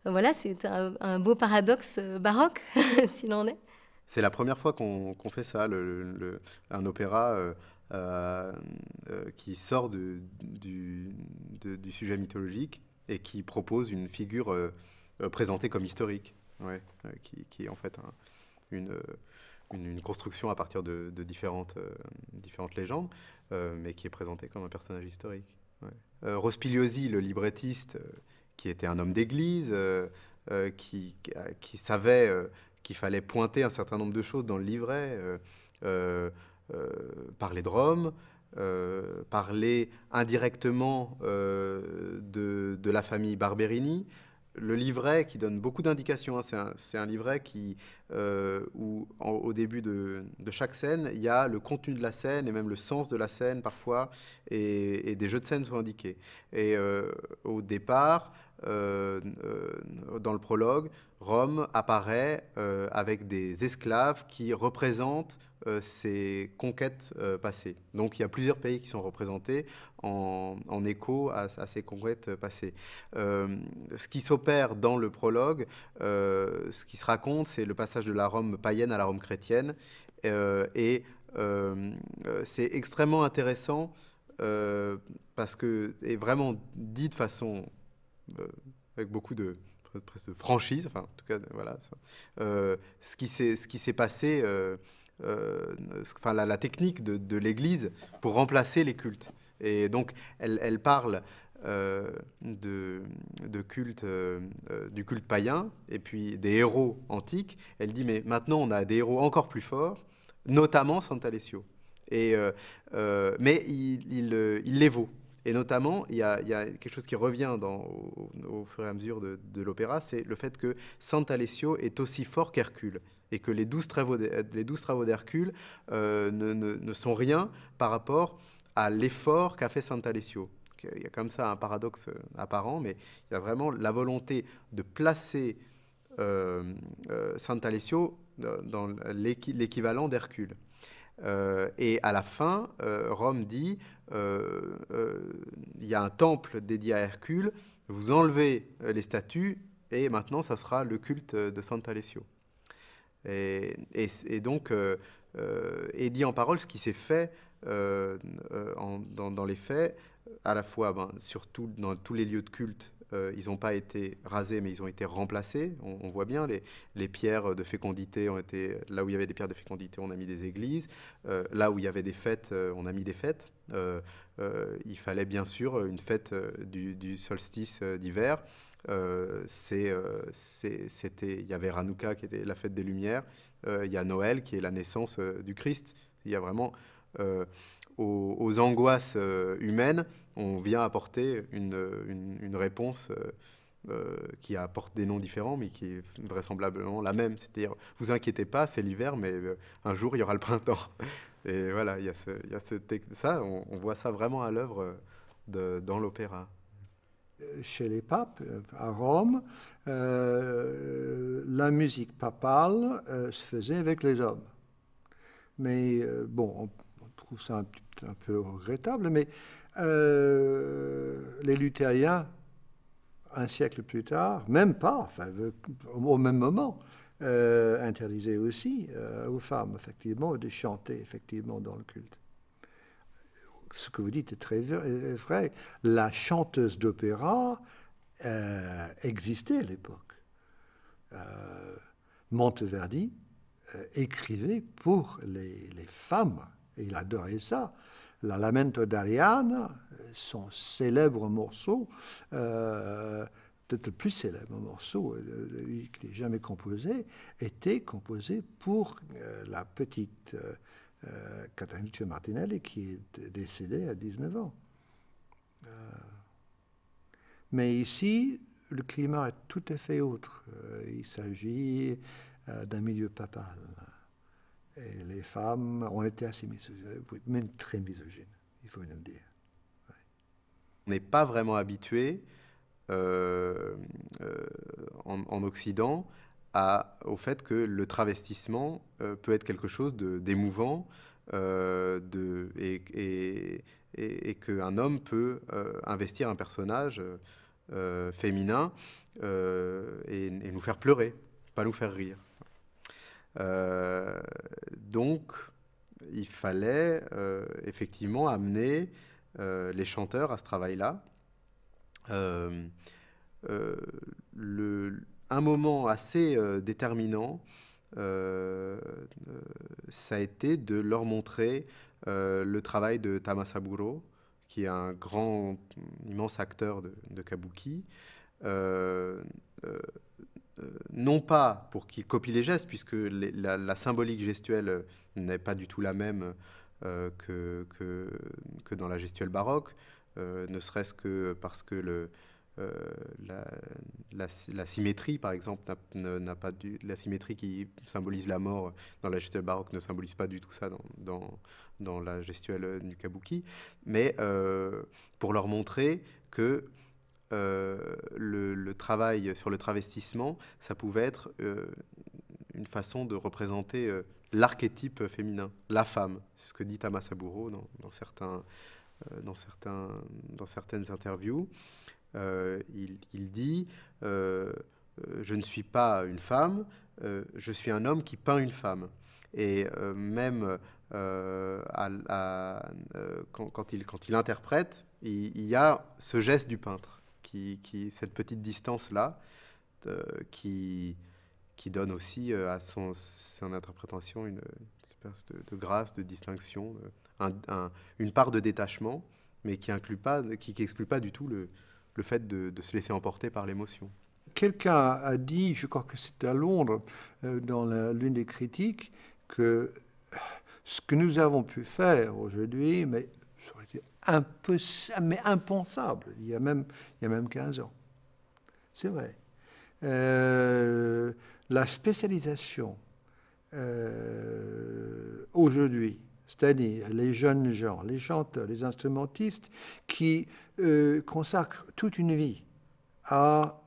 [SPEAKER 8] voilà, c'est un, beau paradoxe baroque, s'il en est.
[SPEAKER 7] C'est la première fois qu'on fait ça, un opéra qui sort du, sujet mythologique et qui propose une figure présentée comme historique, ouais, qui, est en fait une construction à partir de, différentes, euh, légendes, euh, mais qui est présentée comme un personnage historique. Euh, Rospigliosi, le librettiste, qui était un homme d'église, qui, savait qu'il fallait pointer un certain nombre de choses dans le livret, parler de Rome, parler indirectement de, de, la famille Barberini, le livret qui donne beaucoup d'indications. Hein, c'est un, livret qui, euh, où au début de, chaque scène, il y a le contenu de la scène et même le sens de la scène parfois, et, des jeux de scène sont indiqués. Et euh, au départ, euh, dans le prologue, Rome apparaît avec des esclaves qui représentent ses conquêtes passées. Donc il y a plusieurs pays qui sont représentés en, écho à, ces conquêtes passées. Euh, ce qui s'opère dans le prologue, euh, ce qui se raconte, c'est le passage de la Rome païenne à la Rome chrétienne. Euh, et c'est extrêmement intéressant parce que, est vraiment dit de façon, avec beaucoup de, franchise, enfin, en tout cas, voilà, ce qui s'est passé. enfin, la, technique de, l'Église pour remplacer les cultes. Et donc, elle, parle euh, de, culte, euh, euh, du culte païen et puis des héros antiques. Elle dit, mais maintenant, on a des héros encore plus forts, notamment Sant'Alessio. Et, mais il, les vaut. Et notamment, il y, a, quelque chose qui revient au, fur et à mesure de, l'opéra, c'est le fait que Sant'Alessio est aussi fort qu'Hercule et que les douze travaux d'Hercule ne, ne, sont rien par rapport à l'effort qu'a fait Sant'Alessio. Il y a comme ça un paradoxe euh, apparent, mais il y a vraiment la volonté de placer euh, euh Sant'Alessio dans l'équivalent d'Hercule. Euh, et à la fin, Rome dit, il y a un temple dédié à Hercule, vous enlevez les statues, et maintenant, ça sera le culte de Sant'Alessio. Et, et, et, donc, est dit en parole ce qui s'est fait euh, euh, dans, les faits, à la fois, ben, surtout dans tous les lieux de culte, euh, ils n'ont pas été rasés, mais ils ont été remplacés. On, voit bien, les, pierres de fécondité ont été... Là où il y avait des pierres de fécondité, on a mis des églises. là où il y avait des fêtes, on a mis des fêtes. il fallait bien sûr une fête du, solstice d'hiver. c'était, il y avait Hanouka qui était la fête des Lumières. il y a Noël qui est la naissance du Christ. Il y a vraiment euh, aux, angoisses euh, humaines, on vient apporter une, réponse euh, qui apporte des noms différents, mais qui est vraisemblablement la même. C'est-à-dire, vous inquiétez pas, c'est l'hiver, mais un jour, il y aura le printemps. Et voilà, il y a, ça, on, voit ça vraiment à l'œuvre dans l'opéra.
[SPEAKER 6] Chez les papes, à Rome, la musique papale se faisait avec les hommes. Mais bon, trouve ça un, peu regrettable, mais euh, les luthériens, un siècle plus tard, même pas, enfin, au même moment, euh, interdisaient aussi euh, aux femmes, effectivement, de chanter, effectivement, dans le culte. Ce que vous dites est très vrai. La chanteuse d'opéra existait à l'époque. Monteverdi écrivait pour les, les femmes il adorait ça. La Lamento d'Ariane, son célèbre morceau, euh, peut-être le plus célèbre morceau euh, qu'il ait jamais composé, était composé pour euh, la petite euh, Catalina Martinelli qui est décédée à 19 ans. mais ici, le climat est tout à fait autre. il s'agit d'un milieu papal. Les femmes ont été assez misogynes, même très misogynes, il faut bien le dire.
[SPEAKER 7] On n'est pas vraiment habitué euh, euh, en, Occident au fait que le travestissement euh, peut être quelque chose d'émouvant et, qu'un homme peut investir un personnage féminin et, nous faire pleurer, pas nous faire rire. Euh, donc, il fallait euh, effectivement amener euh, les chanteurs à ce travail-là. un moment assez déterminant, ça a été de leur montrer le travail de Tamasaburo, qui est un grand, immense acteur de, de kabuki, non pas pour qu'il copie les gestes, puisque la, symbolique gestuelle n'est pas du tout la même que, que, que, dans la gestuelle baroque, ne serait-ce que parce que euh, la, symétrie, par exemple, n'a pas la symétrie qui symbolise la mort dans la gestuelle baroque ne symbolise pas du tout ça dans, dans, dans la gestuelle du kabuki, mais euh, pour leur montrer que euh, le, travail sur le travestissement, ça pouvait être une façon de représenter l'archétype féminin, la femme. C'est ce que dit Thomas Saburo dans, dans certaines interviews. Euh, il, dit euh, euh, Je ne suis pas une femme, je suis un homme qui peint une femme. Et même quand il interprète, il, y a ce geste du peintre, qui, cette petite distance-là, qui, qui donne aussi à son, interprétation une, espèce de, grâce, de distinction, une part de détachement, mais qui n'exclut pas, pas du tout le, le fait de, se laisser emporter par l'émotion.
[SPEAKER 6] Quelqu'un a dit, je crois que c'était à Londres, euh, dans l'une des critiques, que ce que nous avons pu faire aujourd'hui, mais mais impensable, il y, a même, il y a même 15 ans. C'est vrai. Euh, la spécialisation euh, aujourd'hui c'est-à-dire les jeunes gens, les chanteurs, les instrumentistes, qui euh, consacrent toute une vie à,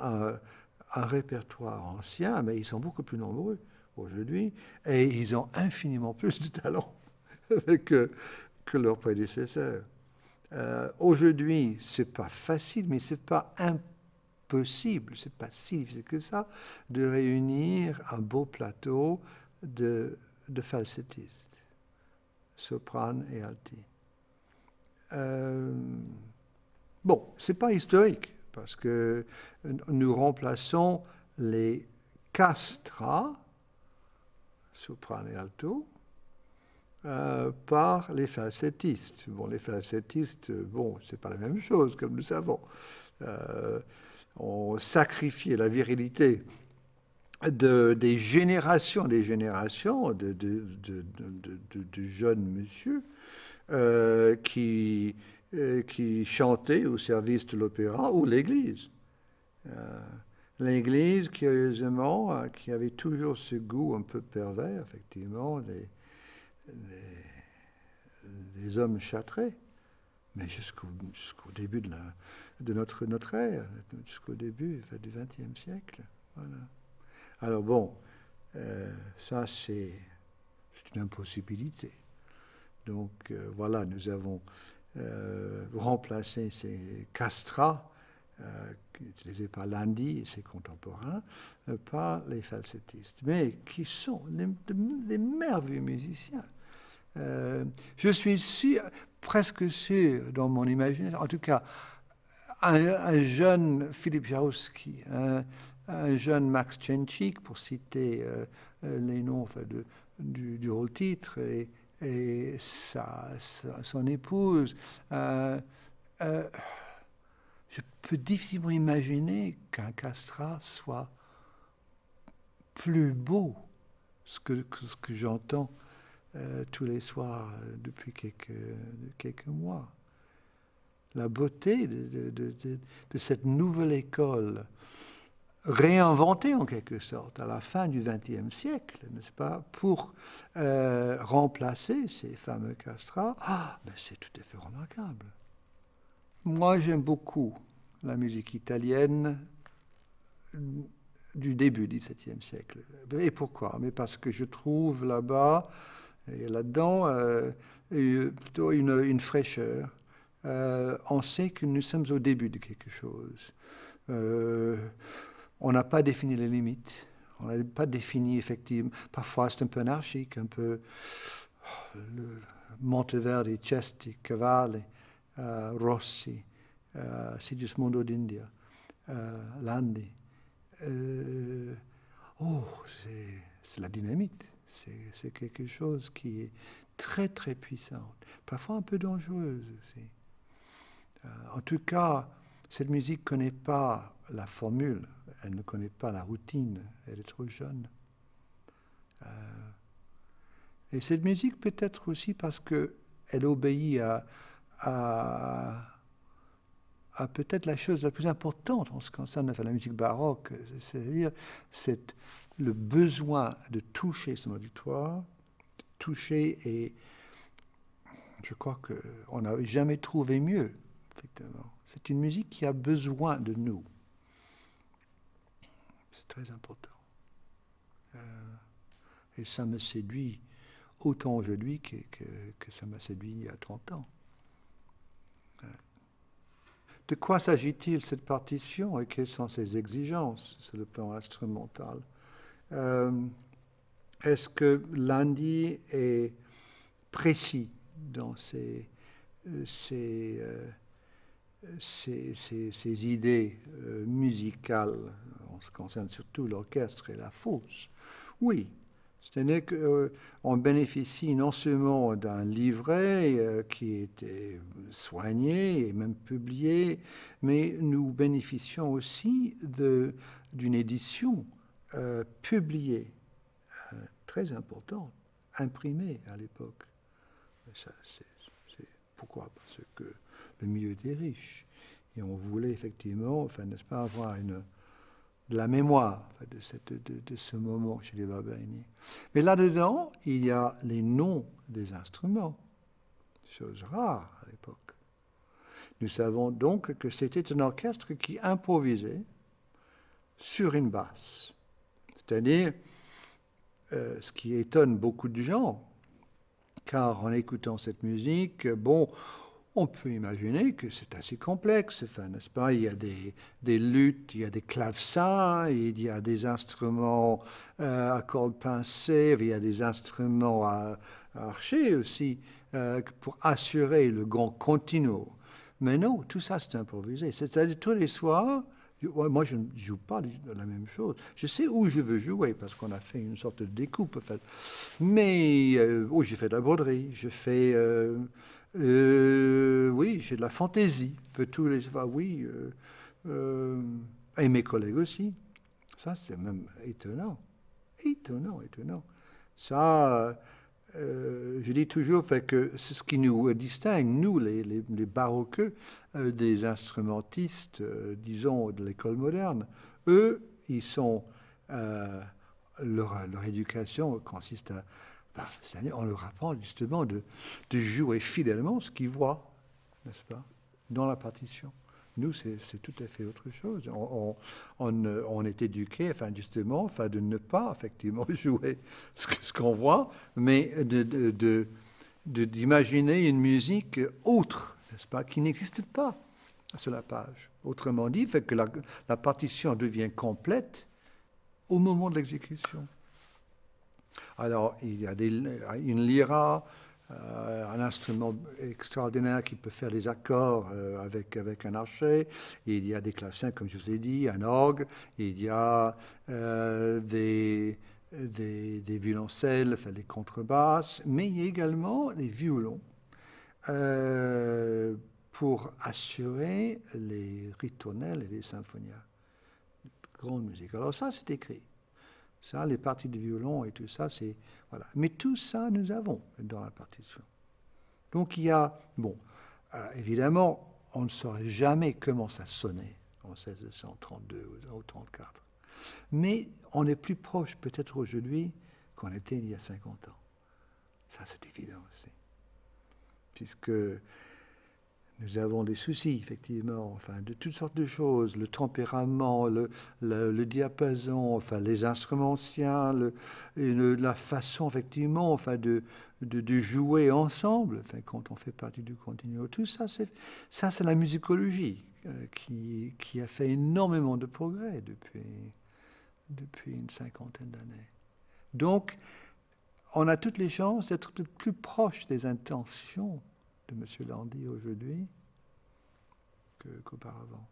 [SPEAKER 6] un, répertoire ancien, mais ils sont beaucoup plus nombreux aujourd'hui, et ils ont infiniment plus de talent que, que leurs prédécesseurs. Euh, aujourd'hui, c'est pas facile, mais c'est pas impossible, c'est pas si difficile que ça, de réunir un beau plateau de, de falsettistes soprane et alti. Euh, bon, c'est pas historique parce que nous remplaçons les castras, soprane et alto, euh, par les falsettistes. Bon, les falsettistes, bon, c'est pas la même chose, comme nous savons. Euh, on sacrifiait la virilité de, des générations, des générations de, jeunes monsieur euh, qui, euh, qui chantaient au service de l'opéra ou l'Église. Euh, L'Église, curieusement, qui avait toujours ce goût un peu pervers, effectivement, des, des, hommes châtrés, mais jusqu'au début de, la, de notre, notre ère, jusqu'au début du XXe siècle. Voilà. Alors bon, euh, ça c'est une impossibilité. Donc euh, voilà, nous avons euh, remplacé ces castrats utilisés par Landy et ses contemporains par les falsettistes, mais qui sont des merveilleux musiciens. Je suis presque sûr dans mon imaginaire, en tout cas, un, jeune Philippe Jarouski, un jeune Max Chenchik, pour citer euh, euh, les noms du, rôle-titre, et, et sa, son épouse. Euh, je peux difficilement imaginer qu'un castrat soit plus beau que, ce que j'entends tous les soirs depuis quelques, mois. La beauté de, cette nouvelle école réinventé en quelque sorte à la fin du XXe siècle, n'est-ce pas, pour euh, remplacer ces fameux castrats. Ah, mais c'est tout à fait remarquable. Moi, j'aime beaucoup la musique italienne du début du XVIIe siècle. Et pourquoi? Mais parce que je trouve là-bas, et là-dedans, euh, plutôt une, fraîcheur. Euh, on sait que nous sommes au début de quelque chose. On n'a pas défini les limites. On n'a pas défini, effectivement. Parfois, c'est un peu anarchique, un peu. Oh, le Monteverdi, Cavalli, Rossi, uh, Sigismondo d'India, Landi. Euh, oh, c'est la dynamite. C'est quelque chose qui est très, très puissant. Parfois un peu dangereuse aussi. Euh, en tout cas, cette musique ne connaît pas la formule, elle ne connaît pas la routine, elle est trop jeune. Euh, et cette musique peut-être aussi parce qu'elle obéit à, à, peut-être la chose la plus importante en ce qui concerne la musique baroque, c'est-à-dire le besoin de toucher son auditoire, de toucher et je crois qu'on n'avait jamais trouvé mieux, effectivement. C'est une musique qui a besoin de nous. C'est très important. Euh, et ça me séduit autant aujourd'hui que, que, ça m'a séduit il y a 30 ans. De quoi s'agit-il cette partition et quelles sont ses exigences sur le plan instrumental? Euh, Est-ce que Landy est précis dans ses, euh, ses, idées euh, musicales, ce qui concerne surtout l'orchestre et la fosse? Oui, c'est-à-dire qu'on bénéficie non seulement d'un livret euh, qui était soigné et même publié, mais nous bénéficions aussi d'une édition euh, publiée, très importante, imprimée à l'époque. Pourquoi? Parce que le milieu des riches. Et on voulait effectivement, enfin, n'est-ce pas, avoir une, de la mémoire de, cette, de, ce moment chez les Barberini. Mais là-dedans, il y a les noms des instruments, chose rare à l'époque. Nous savons donc que c'était un orchestre qui improvisait sur une basse. C'est-à-dire, euh, ce qui étonne beaucoup de gens, car en écoutant cette musique, bon, on peut imaginer que c'est assez complexe, n'est-ce pas? Il y a des, des, luttes, il y a des clavecins, il y a des instruments euh, à cordes pincées, il y a des instruments à, archer aussi, euh, pour assurer le grand continuo. Mais non, tout ça c'est improvisé. C'est-à-dire tous les soirs, moi, je ne joue pas la même chose. Je sais où je veux jouer parce qu'on a fait une sorte de découpe. En fait. Mais euh, oh, j'ai fait de la broderie, je fais euh, oui, j'ai de la fantaisie. tous les, oui, euh, euh, et mes collègues aussi. Ça, c'est même étonnant. Étonnant, étonnant. Ça, je dis toujours fait que c'est ce qui nous distingue, nous, les, les, baroqueux, des instrumentistes, disons, de l'école moderne. Eux, ils sont. leur, éducation consiste à bah, on leur apprend justement de, jouer fidèlement ce qu'ils voient, n'est-ce pas, dans la partition. Nous, c'est tout à fait autre chose. On, on, est éduqué, enfin, justement, enfin, de ne pas effectivement jouer ce, qu'on voit, mais d'imaginer de, une musique autre, n'est-ce pas, qui n'existe pas sur la page. Autrement dit, fait que la partition devient complète au moment de l'exécution. Alors, il y a une lyra, euh, un instrument extraordinaire qui peut faire des accords euh, avec, avec un archet. Il y a des clavecins, comme je vous ai dit, un orgue. Il y a euh, des, des, des, violoncelles, des contrebasses. Mais il y a également des violons pour assurer les ritournelles et les symphonias. Grande musique. Alors ça, c'est écrit. Ça, les parties de violon et tout ça, c'est. Voilà. Mais tout ça, nous avons dans la partition. Donc il y a. Bon, euh, évidemment, on ne saurait jamais comment ça sonnait en 1632 ou 1634. Mais on est plus proche peut-être aujourd'hui qu'on était il y a 50 ans. Ça, c'est évident aussi. Puisque nous avons des soucis, effectivement, enfin, de toutes sortes de choses, le tempérament, le, le, diapason, enfin, les instruments anciens, le, la façon, effectivement, enfin, de, de, jouer ensemble, enfin, quand on fait partie du continuum. Tout ça, c'est, ça, c'est la musicologie euh, qui, qui, a fait énormément de progrès depuis, depuis une cinquantaine d'années. Donc, on a toutes les chances d'être plus proche des intentions de M. Landy aujourd'hui qu'auparavant.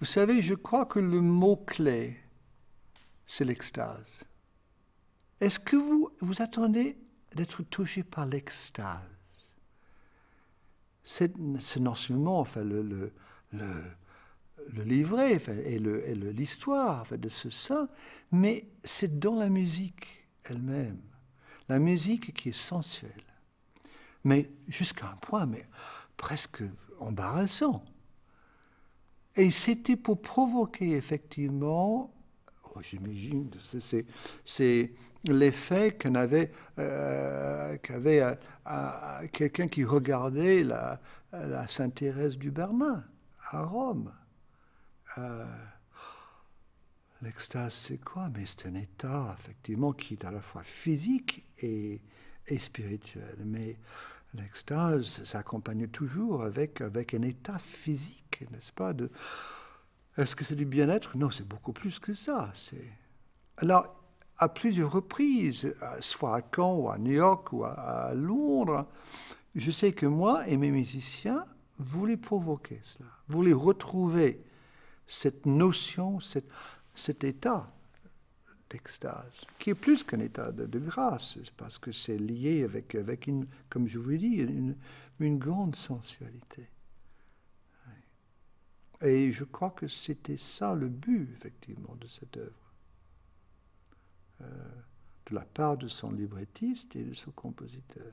[SPEAKER 6] Vous savez, je crois que le mot-clé, c'est l'extase. Est-ce que vous, vous attendez d'être touché par l'extase? C'est non seulement enfin, le, le, le livret et l'histoire de ce saint, mais c'est dans la musique elle-même, la musique qui est sensuelle, mais jusqu'à un point, mais presque embarrassant. Et c'était pour provoquer effectivement, oh, j'imagine, c'est l'effet euh, qu'avait euh, euh, quelqu'un qui regardait la, la Sainte Thérèse du Bernin à Rome. L'extase, c'est quoi? Mais c'est un état, effectivement, qui est à la fois physique et, et spirituel. Mais l'extase s'accompagne toujours avec, avec un état physique, n'est-ce pas de, Est-ce que c'est du bien-être? Non, c'est beaucoup plus que ça. C'est... Alors, à plusieurs reprises, soit à Caen ou à New York ou à, Londres, je sais que moi et mes musiciens voulaient provoquer cela, voulaient retrouver cette notion, cet état d'extase, qui est plus qu'un état de, grâce, parce que c'est lié avec, avec une, comme je vous dis, une, une grande sensualité. Et je crois que c'était ça le but, effectivement, de cette œuvre. Euh, de la part de son librettiste et de son compositeur.